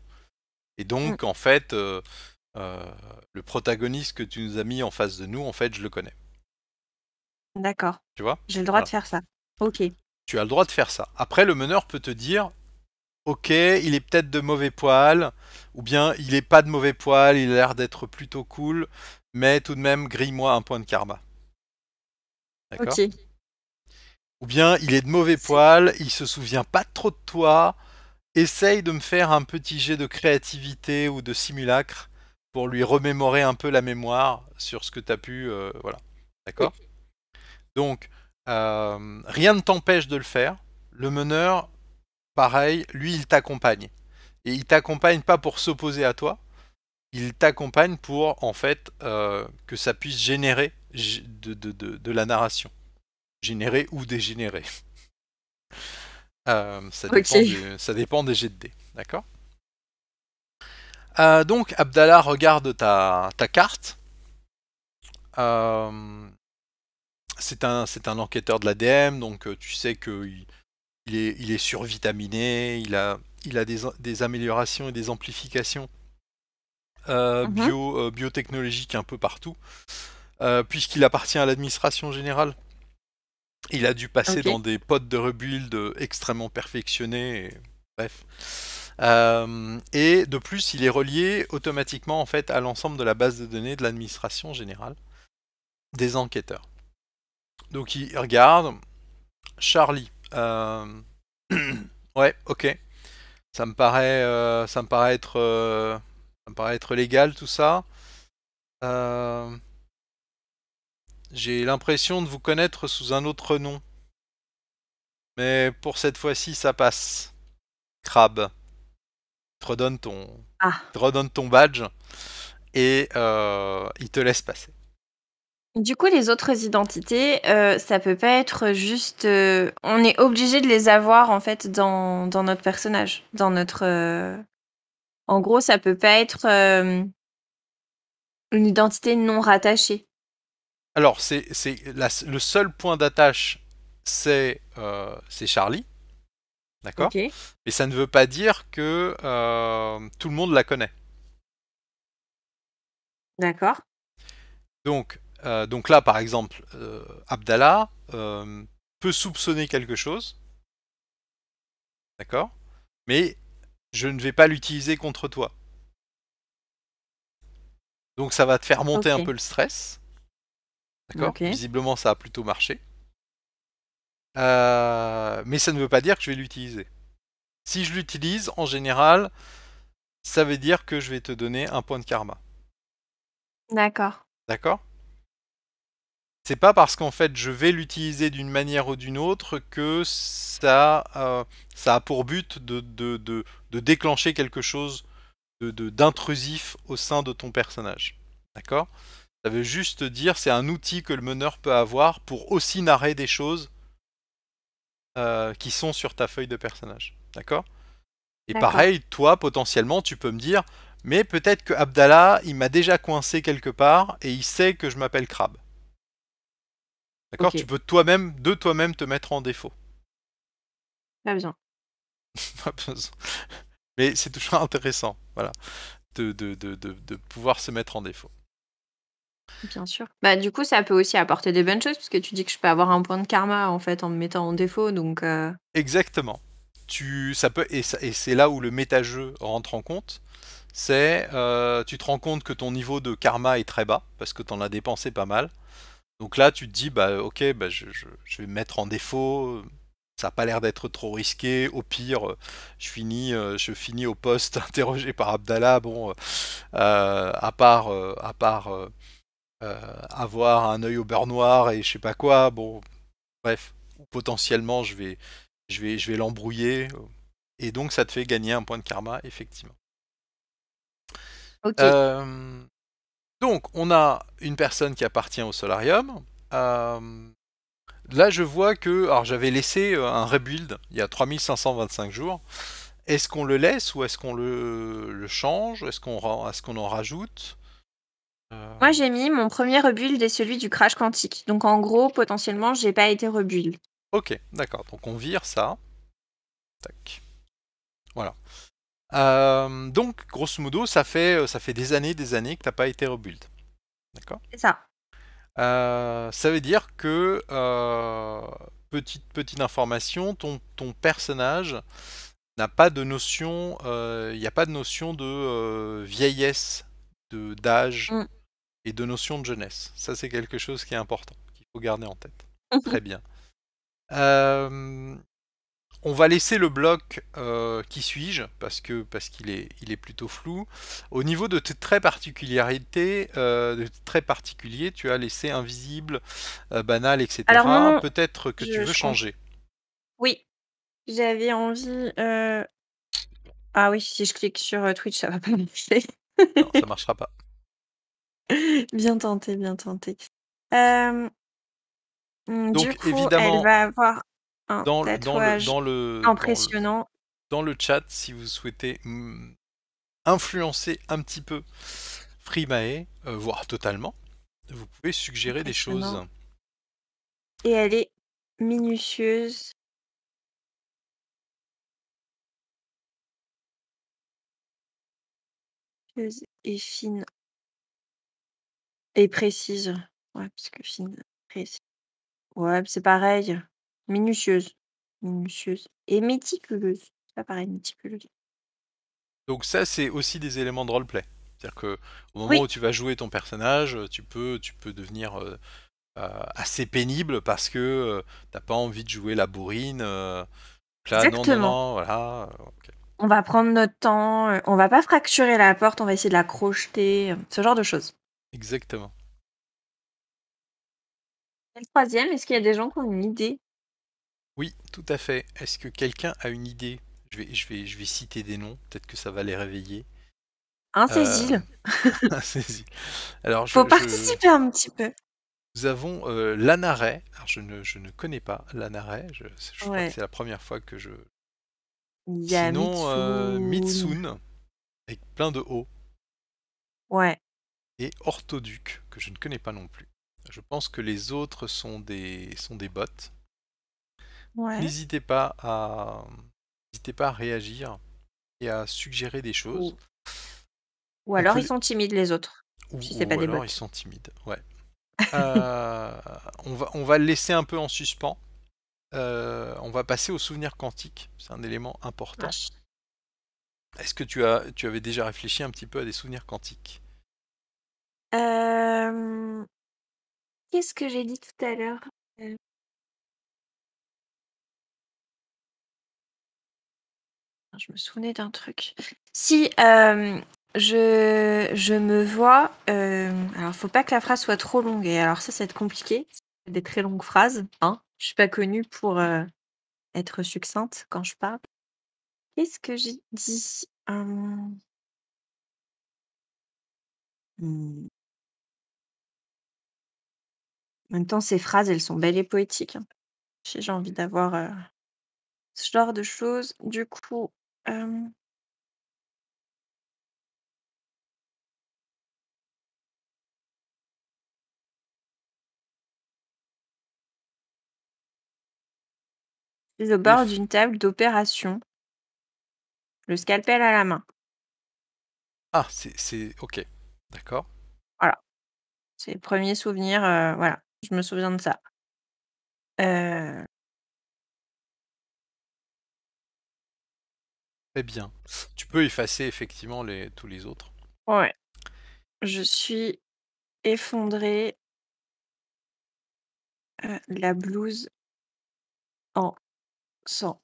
Speaker 1: Et
Speaker 2: Mmh.
Speaker 1: donc en fait, le protagoniste que tu nous as mis en face de nous, en fait, je le connais.
Speaker 2: D'accord.
Speaker 1: Tu vois?
Speaker 2: J'ai le droit de faire ça. OK.
Speaker 1: Tu as le droit de faire ça. Après le meneur peut te dire: «OK, il est peut-être de mauvais poil» ou bien «Il est pas de mauvais poil, il a l'air d'être plutôt cool, mais tout de même grille-moi un point de karma». D'accord? Ou bien il est de mauvais poil, il se souvient pas trop de toi, essaye de me faire un petit jet de créativité ou de simulacre pour lui remémorer un peu la mémoire sur ce que tu as pu, heu, voilà. D'accord? Donc, hem, rien ne t'empêche de le faire. Le meneur, pareil, lui, il t'accompagne et il t'accompagne pas pour s'opposer à toi, il t'accompagne pour, en fait, heu, que ça puisse générer gé de de de de la narration. Générer ou dégénérer. Hem, ça dépend ça des jets de dés, d'accord? Heu, donc Abdallah regarde ta ta carte. C'est un un enquêteur de l'ADN, donc tu sais qu'il il est il est survitaminé, il a il a des des améliorations et des amplifications, heu,
Speaker 2: Mmh mh.
Speaker 1: bio, heu, biotechnologiques un peu partout, heu, puisqu'il appartient à l'administration générale. Il a dû passer dans des pods de rebuild, extrêmement perfectionnés et bref. Et de plus, il est relié automatiquement, en fait, à l'ensemble de la base de données de l'administration générale des enquêteurs. Donc il regarde, Charlie, ouais, OK, ça me paraît, heu, ça me paraît être, heu, ça me paraît être légal tout ça. J'ai l'impression de vous connaître sous un autre nom, mais pour cette fois-ci, ça passe. Crabe. Te redonne ton
Speaker 2: Ah.
Speaker 1: te redonne ton badge et il te laisse passer.
Speaker 2: Du coup, les autres identités, heu, ça peut pas être juste, heu, on est obligé de les avoir, en fait, dans dans notre personnage, dans notre, heu en gros, ça peut pas être, hem une identité non rattachée?
Speaker 1: Alors c'est c'est la le seul point d'attache, c'est, heu, c'est Charlie, d'accord?
Speaker 2: OK,
Speaker 1: Mais ça ne veut pas dire que, hem, tout le monde la connaît.
Speaker 2: d'accord.
Speaker 1: Donc heu, donc là, par exemple, heu, Abdallah, hem, peut soupçonner quelque chose, d'accord? Mais je ne vais pas l'utiliser contre toi. Donc ça va te faire monter un peu le stress, d'accord? Visiblement, ça a plutôt marché. Mais ça ne veut pas dire que je vais l'utiliser. Si je l'utilise, en général, ça veut dire que je vais te donner un point de karma.
Speaker 2: d'accord.
Speaker 1: D'accord? C'est pas parce qu'en fait je vais l'utiliser d'une manière ou d'une autre que ça, euh, ça a pour but de, de, de, de déclencher quelque chose de, d'intrusif au sein de ton personnage. D'accord? Ça veut juste dire c'est un outil que le meneur peut avoir pour aussi narrer des choses euh, qui sont sur ta feuille de personnage. D'accord? Et pareil, toi potentiellement tu peux me dire mais peut-être que Abdallah il m'a déjà coincé quelque part et il sait que je m'appelle Crabe. D'accord Tu peux toi-même, de toi-même, te mettre en défaut.
Speaker 2: Pas besoin.
Speaker 1: Pas besoin. Mais c'est toujours intéressant, voilà, de, de, de, de, pouvoir se mettre en défaut.
Speaker 2: Bien sûr. Bah, du coup, ça peut aussi apporter des bonnes choses, puisque tu dis que je peux avoir un point de karma en fait en me mettant en défaut, donc. Euh
Speaker 1: Exactement. Tu, ça peut, et, et c'est là où le méta-jeu rentre en compte. C'est, euh, tu te rends compte que ton niveau de karma est très bas parce que tu en as dépensé pas mal. Donc là, tu te dis, bah ok, bah, je, vais me mettre en défaut. Ça n'a pas l'air d'être trop risqué. Au pire, je finis, euh, je finis au poste interrogé par Abdallah. Bon, euh, à part, euh, à part avoir un œil au beurre noir et je sais pas quoi. Bon, bref, potentiellement, je vais, je vais, je vais l'embrouiller. Et donc, ça te fait gagner un point de karma, effectivement. Donc, on a une personne qui appartient au solarium. Euh, là, je vois que. Alors, j'avais laissé euh, un rebuild il y a 3525 jours. Est-ce qu'on le laisse ou est-ce qu'on le, change? Est-ce qu'on est en rajoute?
Speaker 2: Euh, Moi, j'ai mis mon premier rebuild est celui du crash quantique. Donc, en gros, potentiellement, j'ai pas été rebuild.
Speaker 1: Ok, d'accord. Donc, on vire ça. Tac. Voilà. Euh, donc, grosso modo, ça fait, euh, ça fait des années, des années que t'as pas été rebuild. D'accord?
Speaker 2: C'est ça.
Speaker 1: Euh, ça veut dire que, petite, petite information, ton, ton personnage n'a pas de notion, il n'y a pas de notion de vieillesse, de d'âge mm. et de notion de jeunesse. Ça, c'est quelque chose qui est important, qu'il faut garder en tête. Très bien. On va laisser le bloc euh, qui suis-je parce que parce qu'il est il est plutôt flou. Au niveau de tes traits particularités, euh, de traits particuliers, tu as laissé invisible, euh, banal, etc. Peut-être que tu veux changer.
Speaker 2: Oui, j'avais envie. Ah oui, si je clique sur Twitch, ça va pas marcher.
Speaker 1: non, ça marchera pas.
Speaker 2: bien tenté, bien tenté. Hmm,
Speaker 1: Donc du coup, évidemment,
Speaker 2: elle va avoir
Speaker 1: dans, le,
Speaker 2: impressionnant.
Speaker 1: Dans le, chat, si vous souhaitez influencer un petit peu Frimae, euh, voire totalement, vous pouvez suggérer des choses.
Speaker 2: Et elle est minutieuse. Et fine. Et précise. Ouais, parce que fine, précise. Ouais, c'est pareil. Minutieuse. Minutieuse et méticuleuse. Pas pareil, méticuleuse.
Speaker 1: Donc ça, c'est aussi des éléments de roleplay. C'est-à-dire que au moment où tu vas jouer ton personnage, tu peux, tu peux devenir euh, euh, assez pénible parce que euh, t'as pas envie de jouer la bourrine. là,
Speaker 2: Exactement.
Speaker 1: voilà.
Speaker 2: On va prendre notre temps, on va pas fracturer la porte, on va essayer de la crocheter, ce genre de choses.
Speaker 1: Exactement.
Speaker 2: Et le troisième, est-ce qu'il y a des gens qui ont une idée
Speaker 1: oui, tout à fait. Est-ce que quelqu'un a une idée? Je vais, je, vais, je vais citer des noms, peut-être que ça va les réveiller.
Speaker 2: Un Cécile.
Speaker 1: Euh,
Speaker 2: Alors, Faut participer un petit peu.
Speaker 1: Nous avons euh. Alors, je ne, je ne connais pas Lanaray. Je, crois que c'est la première fois que je. Sinon, euh, Mitsun, avec plein de O.
Speaker 2: Ouais.
Speaker 1: Et Orthoduc, que je ne connais pas non plus. Je pense que les autres sont des, sont des bots. N'hésitez pas à n'hésitez pas à réagir et à suggérer des choses.
Speaker 2: Ou, alors ils sont timides les autres.
Speaker 1: Ou, si pas alors ils sont timides, ouais. Euh, on, va, on va le laisser un peu en suspens. Euh, on va passer au souvenir quantique. C'est un élément important. Est-ce que tu, as, tu avais déjà réfléchi un petit peu à des souvenirs quantiques?
Speaker 2: Euh, Qu'est-ce que j'ai dit tout à l'heure? Je me souvenais d'un truc. Si, je je me vois, hem, alors faut pas que la phrase soit trop longue et alors ça, ça va être compliqué, des très longues phrases, hein. Je suis pas connue pour, heu, être succincte quand je parle. Qu'est-ce que j'ai dit? Hem Mmh. En même temps, ces phrases, elles sont belles et poétiques, hein. J'ai envie d'avoir, ce genre de choses. Du coup, hem Je suis au bord
Speaker 1: f
Speaker 2: d'une table d'opération le scalpel à la main.
Speaker 1: Ah, c'est c'est OK, d'accord.
Speaker 2: Voilà. C'est le 1er souvenir, heu, voilà, je me souviens de ça. Heu
Speaker 1: Très bien. Tu peux effacer effectivement les tous les autres.
Speaker 2: Ouais. Je suis effondrée heu, la blouse en sang.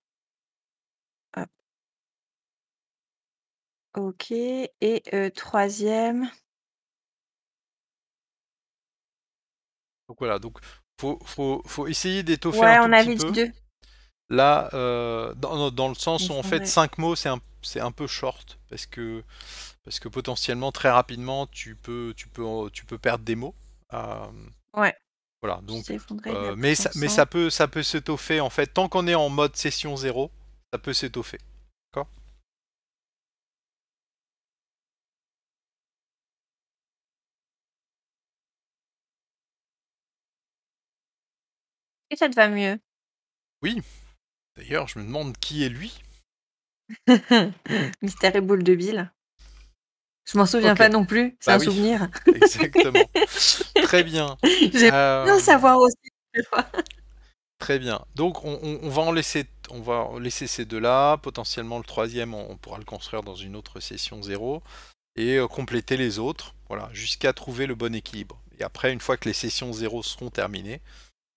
Speaker 2: Hop. OK et heu, 3e
Speaker 1: Donc voilà, donc faut faut faut essayer d'étoffer un
Speaker 2: Ouais,
Speaker 1: tout
Speaker 2: on
Speaker 1: petit
Speaker 2: avait dit
Speaker 1: peu.
Speaker 2: 2.
Speaker 1: Là, heu, dans dans le sens où en fait
Speaker 2: Effondrée.
Speaker 1: 5 mots c'est un c'est un peu short parce que parce que potentiellement très rapidement tu peux tu peux tu peux perdre des mots. Hem,
Speaker 2: Ouais.
Speaker 1: voilà donc heu, mais ça mais ça peut ça peut s'étoffer en fait tant qu'on est en mode session 0, ça peut s'étoffer. D'accord?
Speaker 2: Que ça te va mieux?
Speaker 1: Oui. D'ailleurs, je me demande qui est lui?
Speaker 2: Mystère et boule de bille. Je m'en souviens pas non plus, c'est
Speaker 1: Bah
Speaker 2: un
Speaker 1: oui,
Speaker 2: souvenir.
Speaker 1: exactement. Très bien.
Speaker 2: J'aimerais bien savoir aussi.
Speaker 1: Très bien. Donc on on on va en laisser t on va laisser ces 2 là, potentiellement le 3e on on pourra le construire dans une autre session 0 et heu, compléter les autres, voilà, jusqu'à trouver le bon équilibre et après une fois que les sessions 0 seront terminées,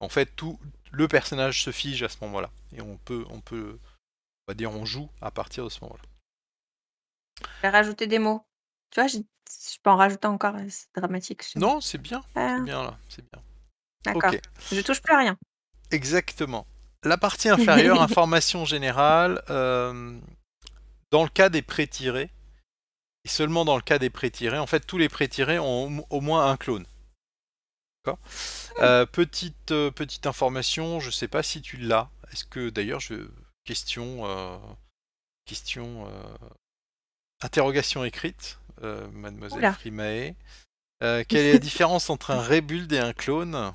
Speaker 1: en fait tout le personnage se fige à ce moment-là et on peut on peut on va dire on joue à partir de ce moment-là.
Speaker 2: Je vais rajouter des mots. Tu vois, je peux en rajouter encore, heu, c'est dramatique.
Speaker 1: Non, c'est bien, c'est
Speaker 2: Heu
Speaker 1: bien là, c'est bien.
Speaker 2: D'accord,
Speaker 1: OK.
Speaker 2: je touche plus à rien.
Speaker 1: Exactement. La partie inférieure, information générale, hem, dans le cas des prêts tirés et seulement dans le cas des prêts tirés, en fait tous les prêts tirés ont au moins un clone. D'accord? Heu, petite, heu, petite information, je sais pas si tu l'as. Est-ce que d'ailleurs je question, heu, question, interrogation écrite, mademoiselle! Frimae. Heu, quelle est la différence entre un rebuild et un clone?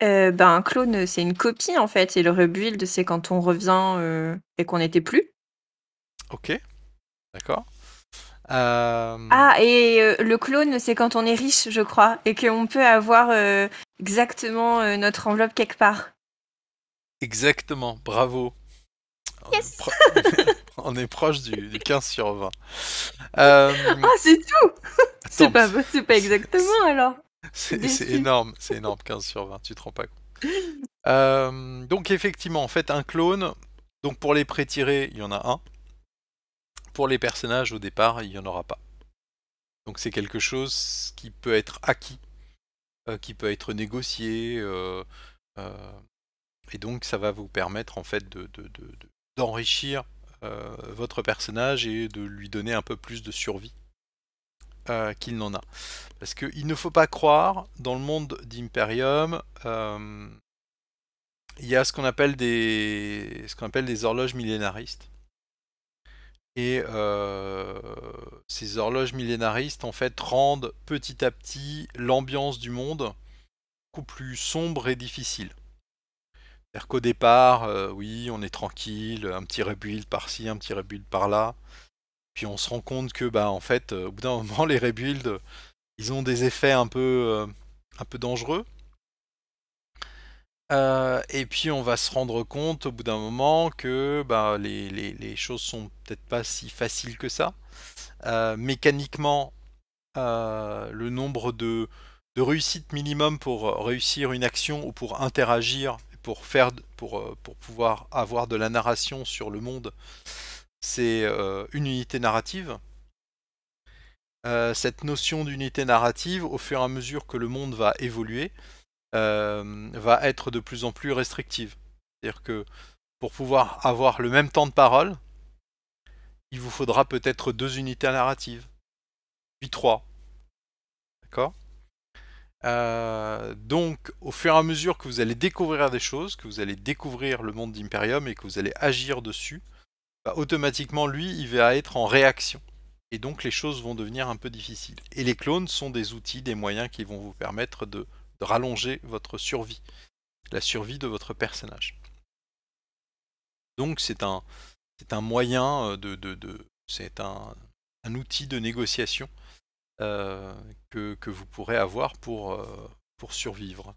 Speaker 2: Ben, un clone, c'est une copie en fait et le rebuild c'est quand on revient, et qu'on était plus.
Speaker 1: OK, d'accord. Hem
Speaker 2: Ah et heu, le clone, c'est quand on est riche, je crois et qu'on peut avoir, heu, exactement, notre enveloppe quelque part.
Speaker 1: Exactement, bravo. On est
Speaker 2: Yes!
Speaker 1: on est proche du du 15/20. Hem
Speaker 2: Oh, c'est tout! C'est pas exactement alors?
Speaker 1: C'est énorme, c'est énorme 15/20, tu te rends pas compte. Donc effectivement, en fait, un clone, donc pour les prêts tirés, il y en a 1. Pour les personnages, au départ, il y en aura pas. Donc c'est quelque chose qui peut être acquis, heu, qui peut être négocié, heu heu et donc ça va vous permettre en fait de de de de d'enrichir, votre personnage et de lui donner un peu plus de survie qu'il n'en a. Parce qu'il ne faut pas croire, dans le monde d'Imperium, il y a ce qu'on appelle des horloges millénaristes et heu, ces horloges millénaristes, en fait, rendent petit à petit l'ambiance du monde beaucoup plus sombre et difficile. C'est-à-dire qu'au départ, heu, oui, on est tranquille, un petit rebuild par-ci, un petit rebuild par-là. Puis on se rend compte que, bah, en fait, heu, au bout d'un moment, les rebuilds, ils ont des effets un peu, un peu dangereux. Heu et puis on va se rendre compte au bout d'un moment que, bah, les les les choses sont peut-être pas si faciles que ça. Heu, mécaniquement, heu, le nombre de de réussites minimum pour, réussir une action ou pour interagir, pour faire pour, pour pouvoir avoir de la narration sur le monde c'est, une unité narrative. Cette notion d'unité narrative, au fur et à mesure que le monde va évoluer, va être de plus en plus restrictive. C'est-à-dire que, pour pouvoir avoir le même temps de parole il vous faudra peut-être 2 unités narratives, puis 3. D'accord? Heu, donc au fur et à mesure que vous allez découvrir des choses, que vous allez découvrir le monde d'Imperium et que vous allez agir dessus, bah, automatiquement lui, il va être en réaction et donc les choses vont devenir un peu difficiles et les clones sont des outils, des moyens qui vont vous permettre de de rallonger votre survie, la survie de votre personnage. Donc c'est un c'est un moyen, heu, de c'est un outil de négociation, heu, que que vous pourrez avoir pour, heu, pour survivre.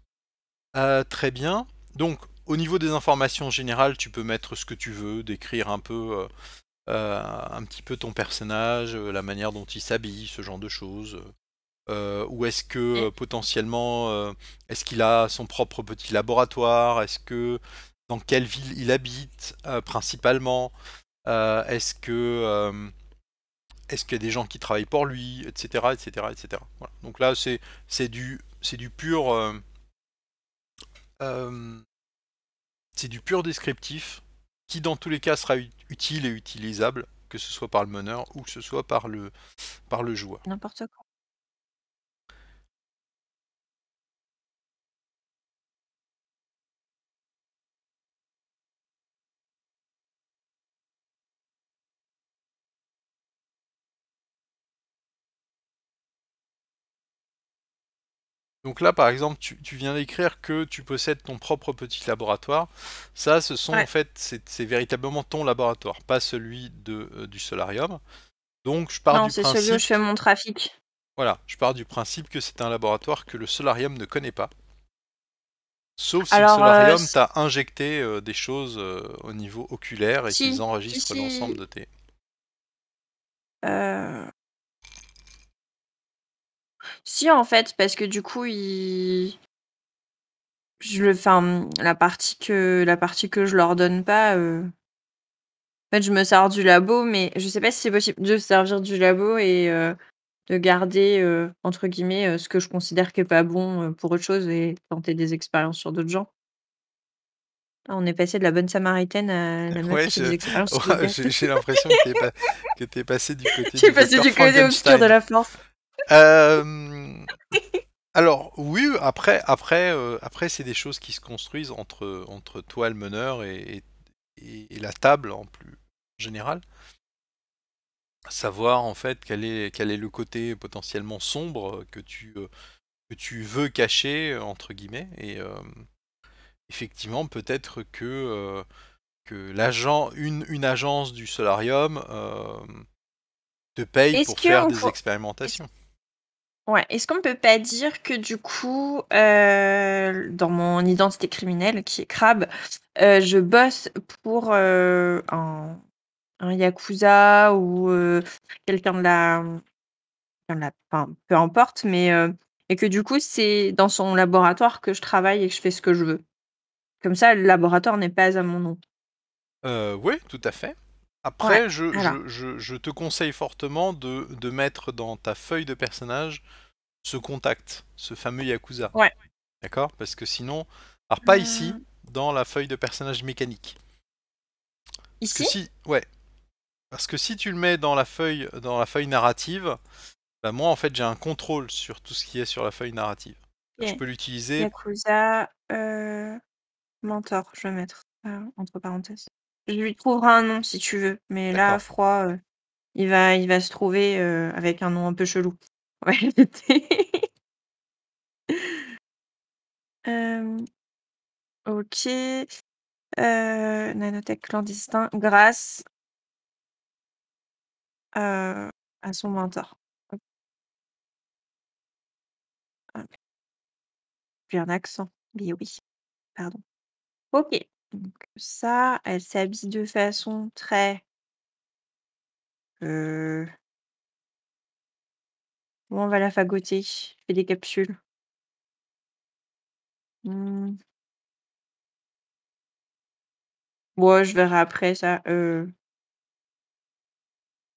Speaker 1: Très bien, donc au niveau des informations générales, tu peux mettre ce que tu veux, décrire un peu, un petit peu ton personnage, la manière dont il s'habille, ce genre de choses, heu, où est-ce que, heu, potentiellement, heu, est-ce qu'il a son propre petit laboratoire? Est-ce que dans quelle ville il habite, principalement? Est-ce que, est-ce qu'il y a des gens qui travaillent pour lui? Et cetera, et cetera, et cetera. Voilà, donc là, c'est c'est du c'est du pur, c'est du pur descriptif qui, dans tous les cas, sera ut utile et utilisable, que ce soit par le meneur ou que ce soit par le par le joueur.
Speaker 2: N'importe quoi.
Speaker 1: Donc là, par exemple, tu tu viens d'écrire que tu possèdes ton propre petit laboratoire. Ça, ce sont en fait, c'est véritablement ton laboratoire, pas celui de, heu, du solarium. Donc je pars
Speaker 2: Non,
Speaker 1: du
Speaker 2: c'est celui où je fais
Speaker 1: principe
Speaker 2: mon trafic.
Speaker 1: voilà, je pars du principe que c'est un laboratoire que le solarium ne connaît pas sauf si le
Speaker 2: Alors, heu,
Speaker 1: solarium t'a injecté, heu, des choses, au niveau oculaire et qu'ils
Speaker 2: Si, si,
Speaker 1: enregistrent l'ensemble de tes
Speaker 2: si, en fait, parce que du coup, il je le enfin, la partie que la partie que je leur donne pas, heu en fait, je me sers du labo, mais je sais pas si c'est possible de se servir du labo et heu, de garder, heu, entre guillemets, «ce que je considère qui est pas bon», pour autre chose et tenter des expériences sur d'autres gens. Là, on est passé de la bonne samaritaine à la meuf
Speaker 1: Ouais,
Speaker 2: qui fait
Speaker 1: je
Speaker 2: des expériences sur des
Speaker 1: ouais,
Speaker 2: bêtes.
Speaker 1: j'ai j'ai l'impression que tu es pas que passé du côté
Speaker 2: suis
Speaker 1: du
Speaker 2: passée
Speaker 1: docteur
Speaker 2: du côté obscur de
Speaker 1: Frankenstein.
Speaker 2: la force.
Speaker 1: Alors oui, après après, après c'est des choses qui se construisent entre entre toi le meneur et et et la table en plus général. Savoir en fait quel est quel est le côté potentiellement «sombre» que tu, que tu veux «cacher» entre guillemets et effectivement peut-être que, que l'agent une une agence du solarium, te paye
Speaker 2: Est-ce
Speaker 1: pour faire des
Speaker 2: pour est-ce
Speaker 1: expérimentations.
Speaker 2: Ouais, est-ce qu'on peut pas dire que du coup, heu, dans mon identité criminelle qui est Crabe, heu, je bosse pour, heu, un yakuza ou, quelqu'un de la, de la enfin peu importe, mais, et que du coup, c'est dans son laboratoire que je travaille et que je fais ce que je veux? Comme ça, le laboratoire n'est pas à mon nom.
Speaker 1: Oui, tout à fait.
Speaker 2: Ouais,
Speaker 1: Après, je
Speaker 2: voilà.
Speaker 1: je je je te conseille fortement de de mettre dans ta feuille de personnage ce contact, ce fameux yakuza.
Speaker 2: Ouais.
Speaker 1: D'accord? Parce que sinon alors pas ici,
Speaker 2: Heu
Speaker 1: dans la feuille de personnage mécanique. Parce que
Speaker 2: Ici?
Speaker 1: si ouais, parce que si tu le mets dans la feuille dans la feuille narrative, bah, moi en fait j'ai un contrôle sur tout ce qui est sur la feuille narrative. Je peux l'utiliser
Speaker 2: Yakuza, heu, mentor, je vais mettre, entre parenthèses. Je lui trouverai un nom si tu veux, mais là,
Speaker 1: d'accord.
Speaker 2: froid, heu, il va il va se trouver, heu, avec un nom un peu chelou. Ouais. Hem, OK. Nanotech clandestin grâce à son mentor. Hop. Hop. Puis un accent, mais oui, pardon. OK, ça, elle s'habille de façon très comment on va la fagoter? Je fais des capsules. Mmh. Ouais, je verrai après ça, heu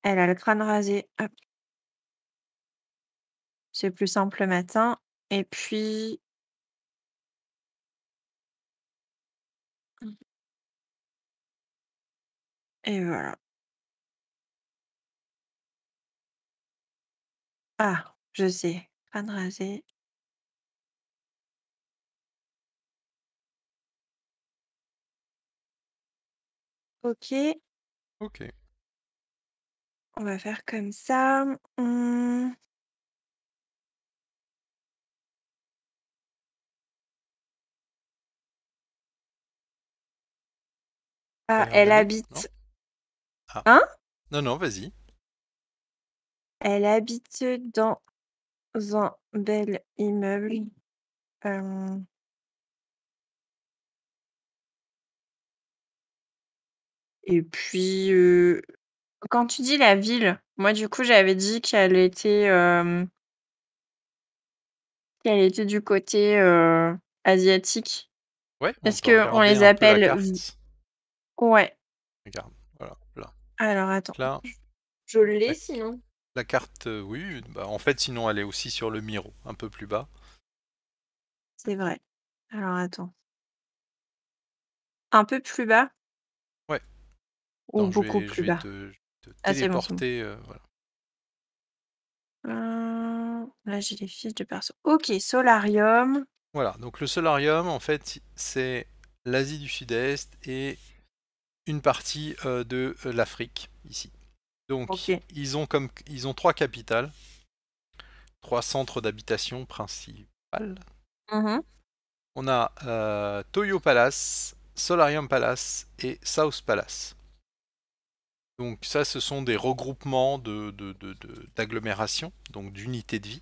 Speaker 2: Elle a le crâne rasé. C'est plus simple le matin et puis Et voilà. Ah, je sais, crâne rasé. OK.
Speaker 1: OK.
Speaker 2: On va faire comme ça, mmh. Ah, elle
Speaker 1: non? Ah.
Speaker 2: Hein?
Speaker 1: Non, non, vas-y.
Speaker 2: Elle habite dans un bel immeuble, hem et puis, heu, quand tu dis la ville, moi du coup j'avais dit qu'elle était, hem qu'elle était du côté, asiatique.
Speaker 1: Ouais, on
Speaker 2: Est-ce qu'on
Speaker 1: regarder
Speaker 2: les appelle ouais.
Speaker 1: Regarde.
Speaker 2: Alors attends,
Speaker 1: Là
Speaker 2: je l'ai sinon.
Speaker 1: La carte, heu, oui, bah, en fait, sinon elle est aussi sur le Miro, un peu plus bas.
Speaker 2: C'est vrai. Alors attends. Un peu plus bas?
Speaker 1: Ouais.
Speaker 2: Ou
Speaker 1: je
Speaker 2: beaucoup
Speaker 1: je
Speaker 2: plus
Speaker 1: vais
Speaker 2: bas?
Speaker 1: te je vais te
Speaker 2: Ah bon, bon.
Speaker 1: téléporter, heu, voilà.
Speaker 2: Heu, là j'ai les fiches de perso. OK, solarium.
Speaker 1: Voilà, donc le solarium en fait, c'est l'Asie du Sud-Est et une partie, heu, de l'Afrique, ici. Donc ils ont comme ils ont 3 capitales. 3 centres d'habitation principales.
Speaker 2: Mmh mh.
Speaker 1: On a, heu, Toyo Palace, Solarium Palace et South Palace. Donc ça, ce sont des regroupements de de de de d'agglomérations, donc d'unités de vie.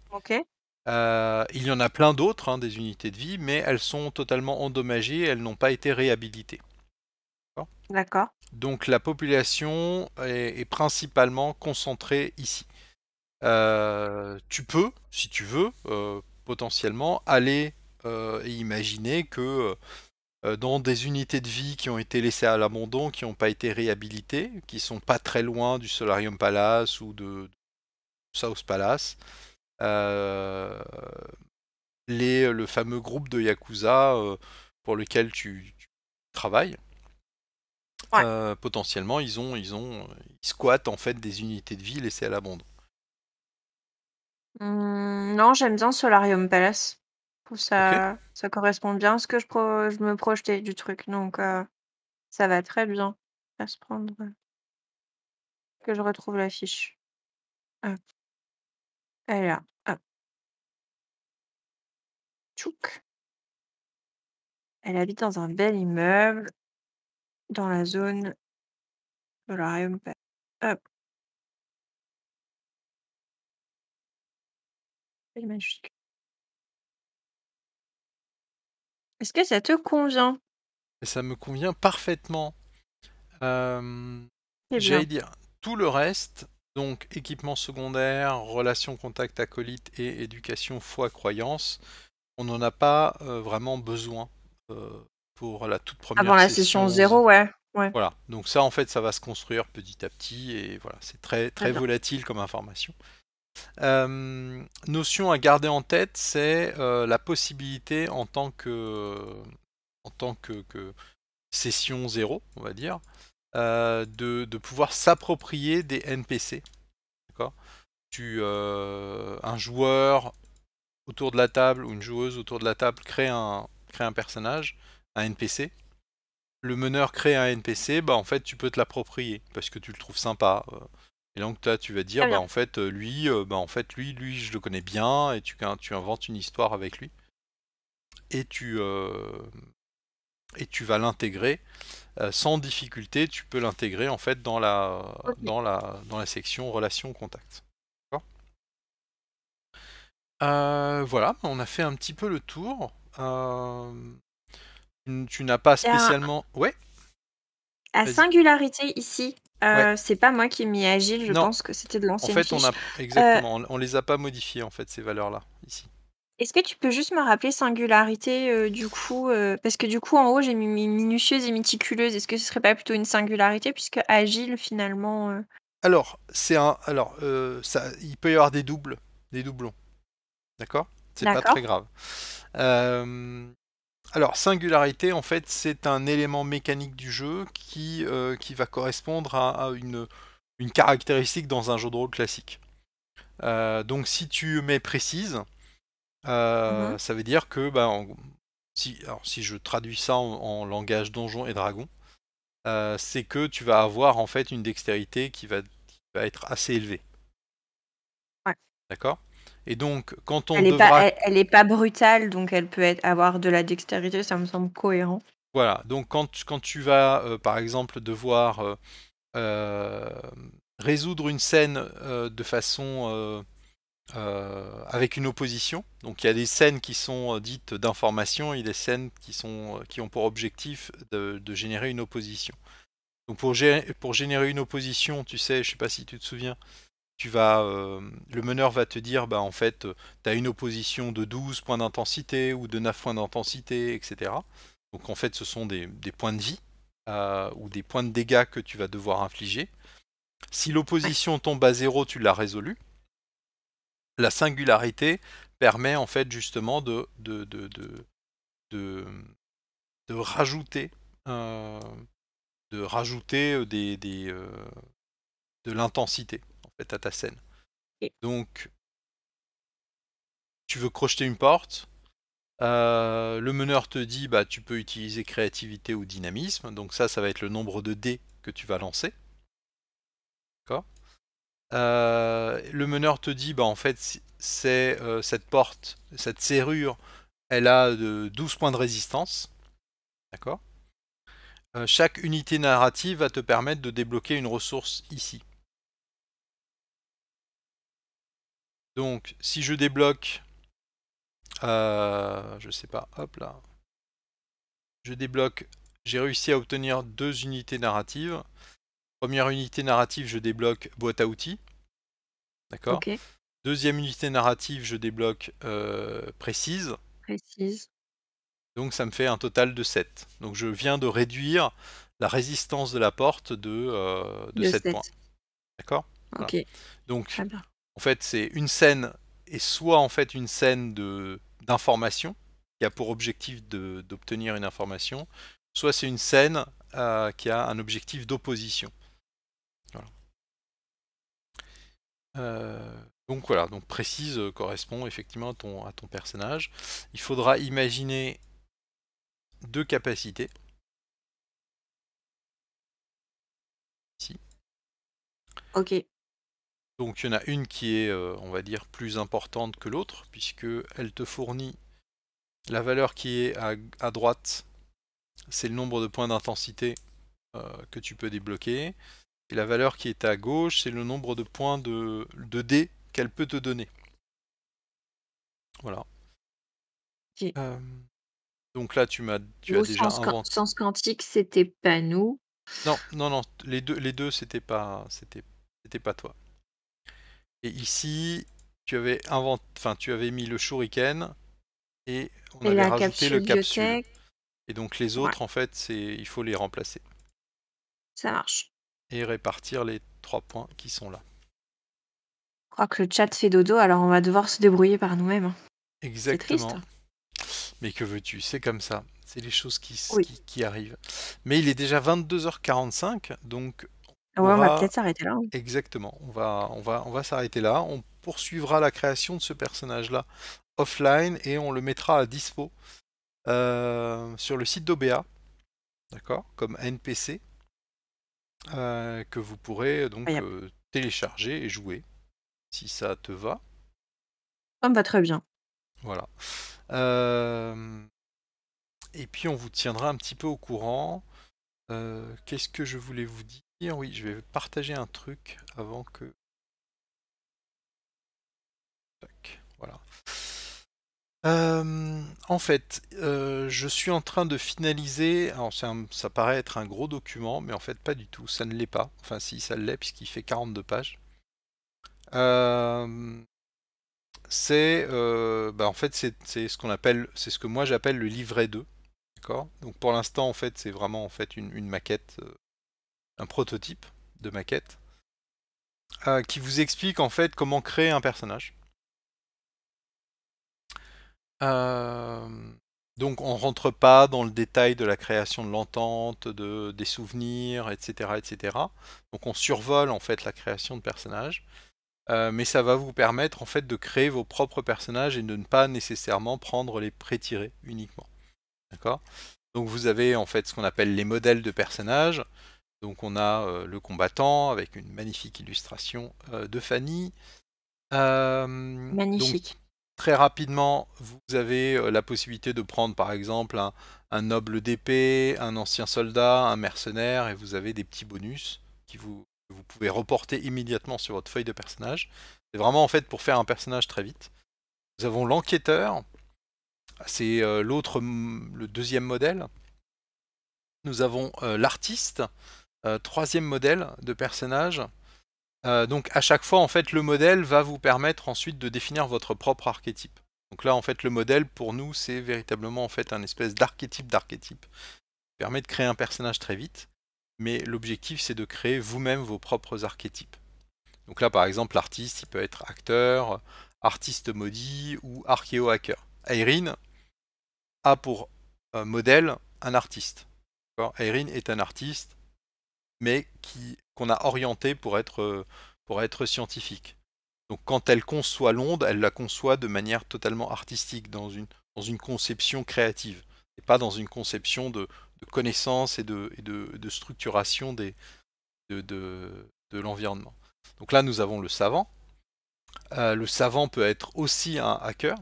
Speaker 1: Il y en a plein d'autres, hein, des unités de vie, mais elles sont totalement endommagées, elles n'ont pas été réhabilitées. D'accord? Donc la population est est principalement concentrée ici. Heu, tu peux, si tu veux, heu, potentiellement aller, heu, et imaginer que, dans des unités de vie qui ont été laissées à l'abandon, qui ont pas été réhabilitées, qui sont pas très loin du Solarium Palace ou de South Palace, les le fameux groupe de yakuza, pour lequel tu tu travailles
Speaker 2: Ouais.
Speaker 1: heu, potentiellement ils ont ils ont ils squattent en fait des unités de vie laissées à l'abandon.
Speaker 2: Mmh, non, j'aime bien Solarium Palace. Je trouve
Speaker 1: OK.
Speaker 2: ça ça correspond bien à ce que je pro je me projetais du truc, donc heu, ça va très bien. Laisse prendre, heu que je retrouve la fiche. Hop. Elle est là, hop. Tchouk. Elle habite dans un bel immeuble dans la zone Solarium Pa hop. Est-ce que ça te convient?
Speaker 1: Ça me convient parfaitement.
Speaker 2: C'est
Speaker 1: j'allais
Speaker 2: bien.
Speaker 1: dire tout le reste, donc équipement secondaire, relations, contacts, acolytes et éducation, foi, croyance, on n'en a pas, vraiment besoin, pour la toute
Speaker 2: Avant
Speaker 1: 1re
Speaker 2: la session
Speaker 1: session z
Speaker 2: 0, ouais, ouais.
Speaker 1: voilà, donc ça en fait, ça va se construire petit à petit et voilà, c'est très
Speaker 2: Très
Speaker 1: volatile comme information. Hem, notion à garder en tête, c'est, heu, la possibilité en tant que en tant que que session 0, on va dire, de de pouvoir s'approprier des NPC. D'accord? Tu, un joueur autour de la table ou une joueuse autour de la table crée un crée un personnage, un NPC. Le meneur crée un NPC, bah, en fait, tu peux te l'approprier parce que tu le trouves sympa, heu et donc toi, tu vas dire: «Bah, en fait, heu, lui, heu, bah, en fait, lui lui, je le connais bien» et tu tu inventes une histoire avec lui et tu, et tu vas l'intégrer, sans difficulté, tu peux l'intégrer en fait dans la dans la dans la section relations, contacts. Voilà, on a fait un petit peu le tour. Tu n'as pas spécialement ouais?
Speaker 2: à singularité ici,
Speaker 1: Ouais.
Speaker 2: heu, c'est pas moi qui ai mis agile, je
Speaker 1: Non.
Speaker 2: pense que c'était de
Speaker 1: En
Speaker 2: l'ancienne
Speaker 1: fait, on a exactement, on on les a pas modifiées en fait ces valeurs-là, ici.
Speaker 2: est-ce que tu peux juste me rappeler singularité, heu, du coup, heu, parce que du coup en haut j'ai mis mi minutieuse et méticuleuse. Est-ce que ce serait pas plutôt une singularité puisque agile finalement,
Speaker 1: Alors, c'est un. Alors, euh, ça, il peut y avoir des doubles, des doublons. D'accord? C'est pas très grave. Euh, alors, singularité, en fait, c'est un élément mécanique du jeu qui, euh, qui va correspondre à, une, une, caractéristique dans un jeu de rôle classique. donc, si tu mets précise, mm-hmm. ça veut dire que, bah, si, alors, si je traduis ça en, langage donjon et dragon, c'est que tu vas avoir en fait une dextérité qui va va être assez élevée.
Speaker 2: Ouais.
Speaker 1: D'accord? Et donc, quand on
Speaker 2: elle pas, elle, est pas brutale, donc elle peut être, avoir de la dextérité, ça me semble cohérent.
Speaker 1: Voilà, donc quand, quand tu vas, euh, par exemple, devoir euh, euh, résoudre une scène de façon... avec une opposition. Donc il y a des scènes qui sont dites d'information et des scènes qui, sont, qui ont pour objectif de, de générer une opposition. Donc pour, pour, générer une opposition, tu sais, je sais pas si tu te souviens, tu vas, euh, le meneur va te dire, bah en fait, tu as une opposition de 12 points d'intensité ou de 9 points d'intensité, etc. Donc en fait, ce sont des, points de vie euh, ou des points de dégâts que tu vas devoir infliger. Si l'opposition tombe à 0, tu l'as résolu. La singularité permet en fait justement de, rajouter euh, de rajouter euh, des, euh, de l'intensité en fait à ta scène. Donc, tu veux crocheter une porte. Euh, le meneur te dit bah tu peux utiliser créativité ou dynamisme. Donc ça, ça va être le nombre de dés que tu vas lancer. D'accord. le meneur te dit bah en fait c'est cette porte, cette serrure, elle a de 12 points de résistance. D'accord euh, chaque unité narrative va te permettre de débloquer une ressource ici. Donc, si je débloque, euh, je sais pas, hop là, je débloque, j'ai réussi à obtenir deux unités narratives. Première unité narrative, je débloque boîte à outils. D'accord Deuxième unité narrative, je débloque euh, précise.
Speaker 2: Précise.
Speaker 1: Donc ça me fait un total de 7. Donc je viens de réduire la résistance de la porte de, euh, de, 7, points. D'accord
Speaker 2: Ok.
Speaker 1: Donc en fait c'est une scène et soit en fait une scène d'information qui a pour objectif d'obtenir une information, soit c'est une scène euh, qui a un objectif d'opposition. Euh, donc voilà, donc précise correspond effectivement à ton, à ton personnage. Il faudra imaginer deux capacités. Ici.
Speaker 2: Ok.
Speaker 1: Donc il y en a une qui est, euh, on va dire, plus importante que l'autre, puisque elle te fournit la valeur qui est à, droite, c'est le nombre de points d'intensité euh, que tu peux débloquer. Et la valeur qui est à gauche, c'est le nombre de points de, de dés qu'elle peut te donner. Voilà. Euh, donc là, tu m'as, tu as déjà
Speaker 2: inventé. Sens quantique, c'était pas nous.
Speaker 1: Non, non, non. Les deux, les deux, c'était pas, c'était, c'était pas toi. Et ici, tu avais inventé, enfin, tu avais mis le shuriken et on avait rajouté le capsule. Et donc les autres, en fait, c'est, il faut les remplacer.
Speaker 2: Ça marche.
Speaker 1: Et répartir les trois points qui sont là.
Speaker 2: Je crois que le chat fait dodo, alors on va devoir se débrouiller par nous-mêmes. Hein.
Speaker 1: Exactement. Triste. Mais que veux-tu C'est comme ça. C'est les choses qui, qui, arrivent. Mais il est déjà 22h45, donc.
Speaker 2: On, va, peut-être s'arrêter là. Hein.
Speaker 1: Exactement. On va, on va, on va s'arrêter là. On poursuivra la création de ce personnage-là offline et on le mettra à dispo euh, sur le site d'OBA, d'accord, comme NPC, euh, que vous pourrez donc euh, télécharger et jouer si ça te va.
Speaker 2: Ça me va très bien.
Speaker 1: Voilà. Et puis on vous tiendra un petit peu au courant. Qu'est-ce que je voulais vous dire? Oui, je vais partager un truc avant que... voilà. en fait, je suis en train de finaliser. Alors, ça paraît être un gros document, mais en fait, pas du tout. Ça ne l'est pas. Enfin, si, ça l'est, puisqu'il fait 42 pages c'est euh, bah, en fait c'est ce qu'on appelle c'est ce que moi j'appelle le livret 2 d'accord? Donc pour l'instant en fait c'est vraiment en fait une, maquette euh, un prototype de maquette heu, qui vous explique en fait comment créer un personnage. Hem, donc on rentre pas dans le détail de la création de l'entente, de des souvenirs et cetera et cetera. Donc on survole en fait la création de personnages, heu, mais ça va vous permettre en fait de créer vos propres personnages et de ne pas nécessairement prendre les pré-tirés uniquement. D'accord? Donc vous avez en fait ce qu'on appelle les modèles de personnages. Donc on a, heu, le combattant avec une magnifique illustration, heu, de Fanny. Donc
Speaker 2: Magnifique.
Speaker 1: Très rapidement, vous avez, la possibilité de prendre par exemple un un noble d'épée, un ancien soldat, un mercenaire et vous avez des petits bonus qui vous que vous pouvez reporter immédiatement sur votre feuille de personnage. C'est vraiment en fait pour faire un personnage très vite. Nous avons l'enquêteur, c'est, l'autre le deuxième modèle. Nous avons, l'artiste, heu, 3 modèle de personnage. Heu, donc à chaque fois, en fait, le modèle va vous permettre ensuite de définir votre propre archétype. Donc là, en fait, le modèle pour nous, c'est véritablement en fait un espèce d'archétype d'archétype. Il permet de créer un personnage très vite, mais l'objectif c'est de créer vous-même vos propres archétypes. Donc là, par exemple, l'artiste, il peut être acteur, artiste maudit ou archéo-hacker. Irene a pour euh, modèle un artiste. Irene est un artiste, mais qui qu'on a orienté pour être, euh, pour être scientifique. Donc quand elle conçoit l'onde, elle la conçoit de manière totalement artistique, dans une, dans une conception créative, et pas dans une conception de, de connaissance et de, de, de structuration des, de, de, l'environnement. Donc là, nous avons le savant. Euh, le savant peut être aussi un hacker,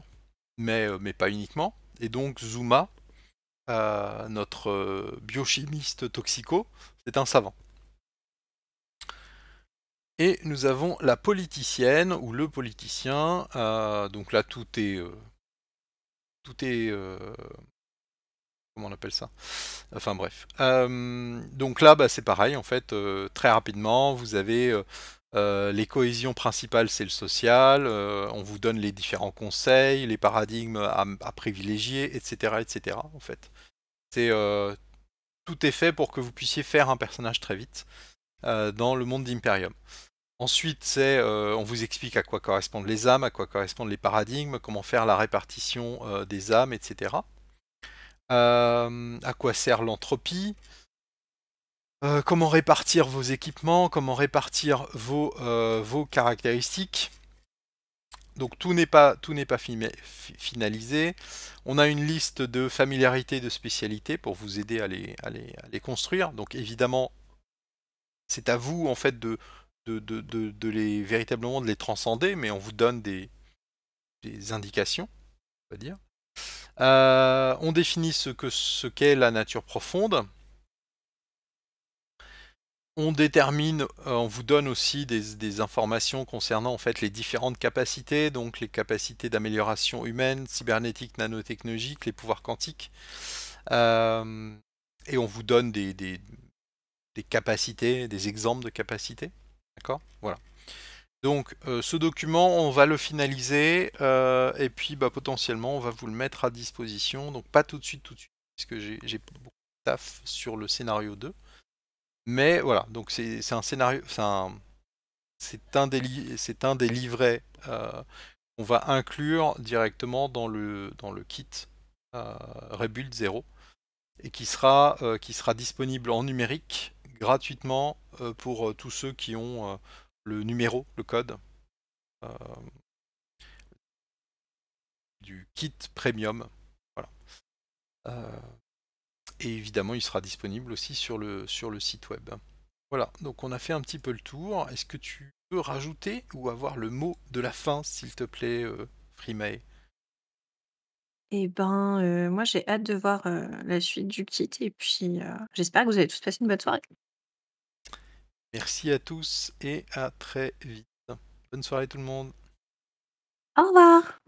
Speaker 1: mais, euh, mais pas uniquement. Et donc Zuma, notre biochimiste toxico, c'est un savant. Et nous avons la politicienne ou le politicien. Euh, donc là, tout est, euh, tout est, euh, comment on appelle ça? Enfin bref. Donc là, bah, c'est pareil en fait. très rapidement, vous avez les cohésions principales, c'est le social. on vous donne les différents conseils, les paradigmes à, privilégier, etc., etc. En fait, c'est tout est fait pour que vous puissiez faire un personnage très vite dans le monde d'Imperium. Ensuite, c'est, euh, on vous explique à quoi correspondent les âmes, à quoi correspondent les paradigmes, comment faire la répartition euh, des âmes, etc. Euh, à quoi sert l'entropie, comment répartir vos équipements, comment répartir vos, vos caractéristiques? Donc tout n'est pas, tout pas finalisé. On a une liste de familiarité, de spécialités pour vous aider à les, à les, à les construire. Donc évidemment, c'est à vous en fait de, de, les véritablement de les transcender, mais on vous donne des, indications, on va dire. Euh, on définit ce que ce qu'est la nature profonde. On détermine, euh, on vous donne aussi des, informations concernant en fait les différentes capacités, donc les capacités d'amélioration humaine, cybernétique, nanotechnologique, les pouvoirs quantiques. Euh, et on vous donne des capacités, des exemples de capacités. D'accord? Voilà. Donc euh, ce document, on va le finaliser euh, et puis bah, potentiellement on va vous le mettre à disposition. Donc pas tout de suite, tout de suite, puisque j'ai beaucoup de taf sur le scénario 2. Mais voilà, donc c'est un scénario, c'est un, un, des, un des livrets euh, qu'on va inclure directement dans le, kit Rebuild 0 et qui sera, disponible en numérique gratuitement pour euh, tous ceux qui ont le numéro, le code du kit premium. Voilà. et évidemment, il sera disponible aussi sur le, sur le site web. Voilà, donc on a fait un petit peu le tour. Est-ce que tu peux rajouter ou avoir le mot de la fin, s'il te plaît, euh, Frimae
Speaker 2: Eh ben, moi j'ai hâte de voir, la suite du kit et puis, j'espère que vous allez tous passer une bonne soirée.
Speaker 1: Merci à tous et à très vite. Bonne soirée tout le monde.
Speaker 2: Au revoir.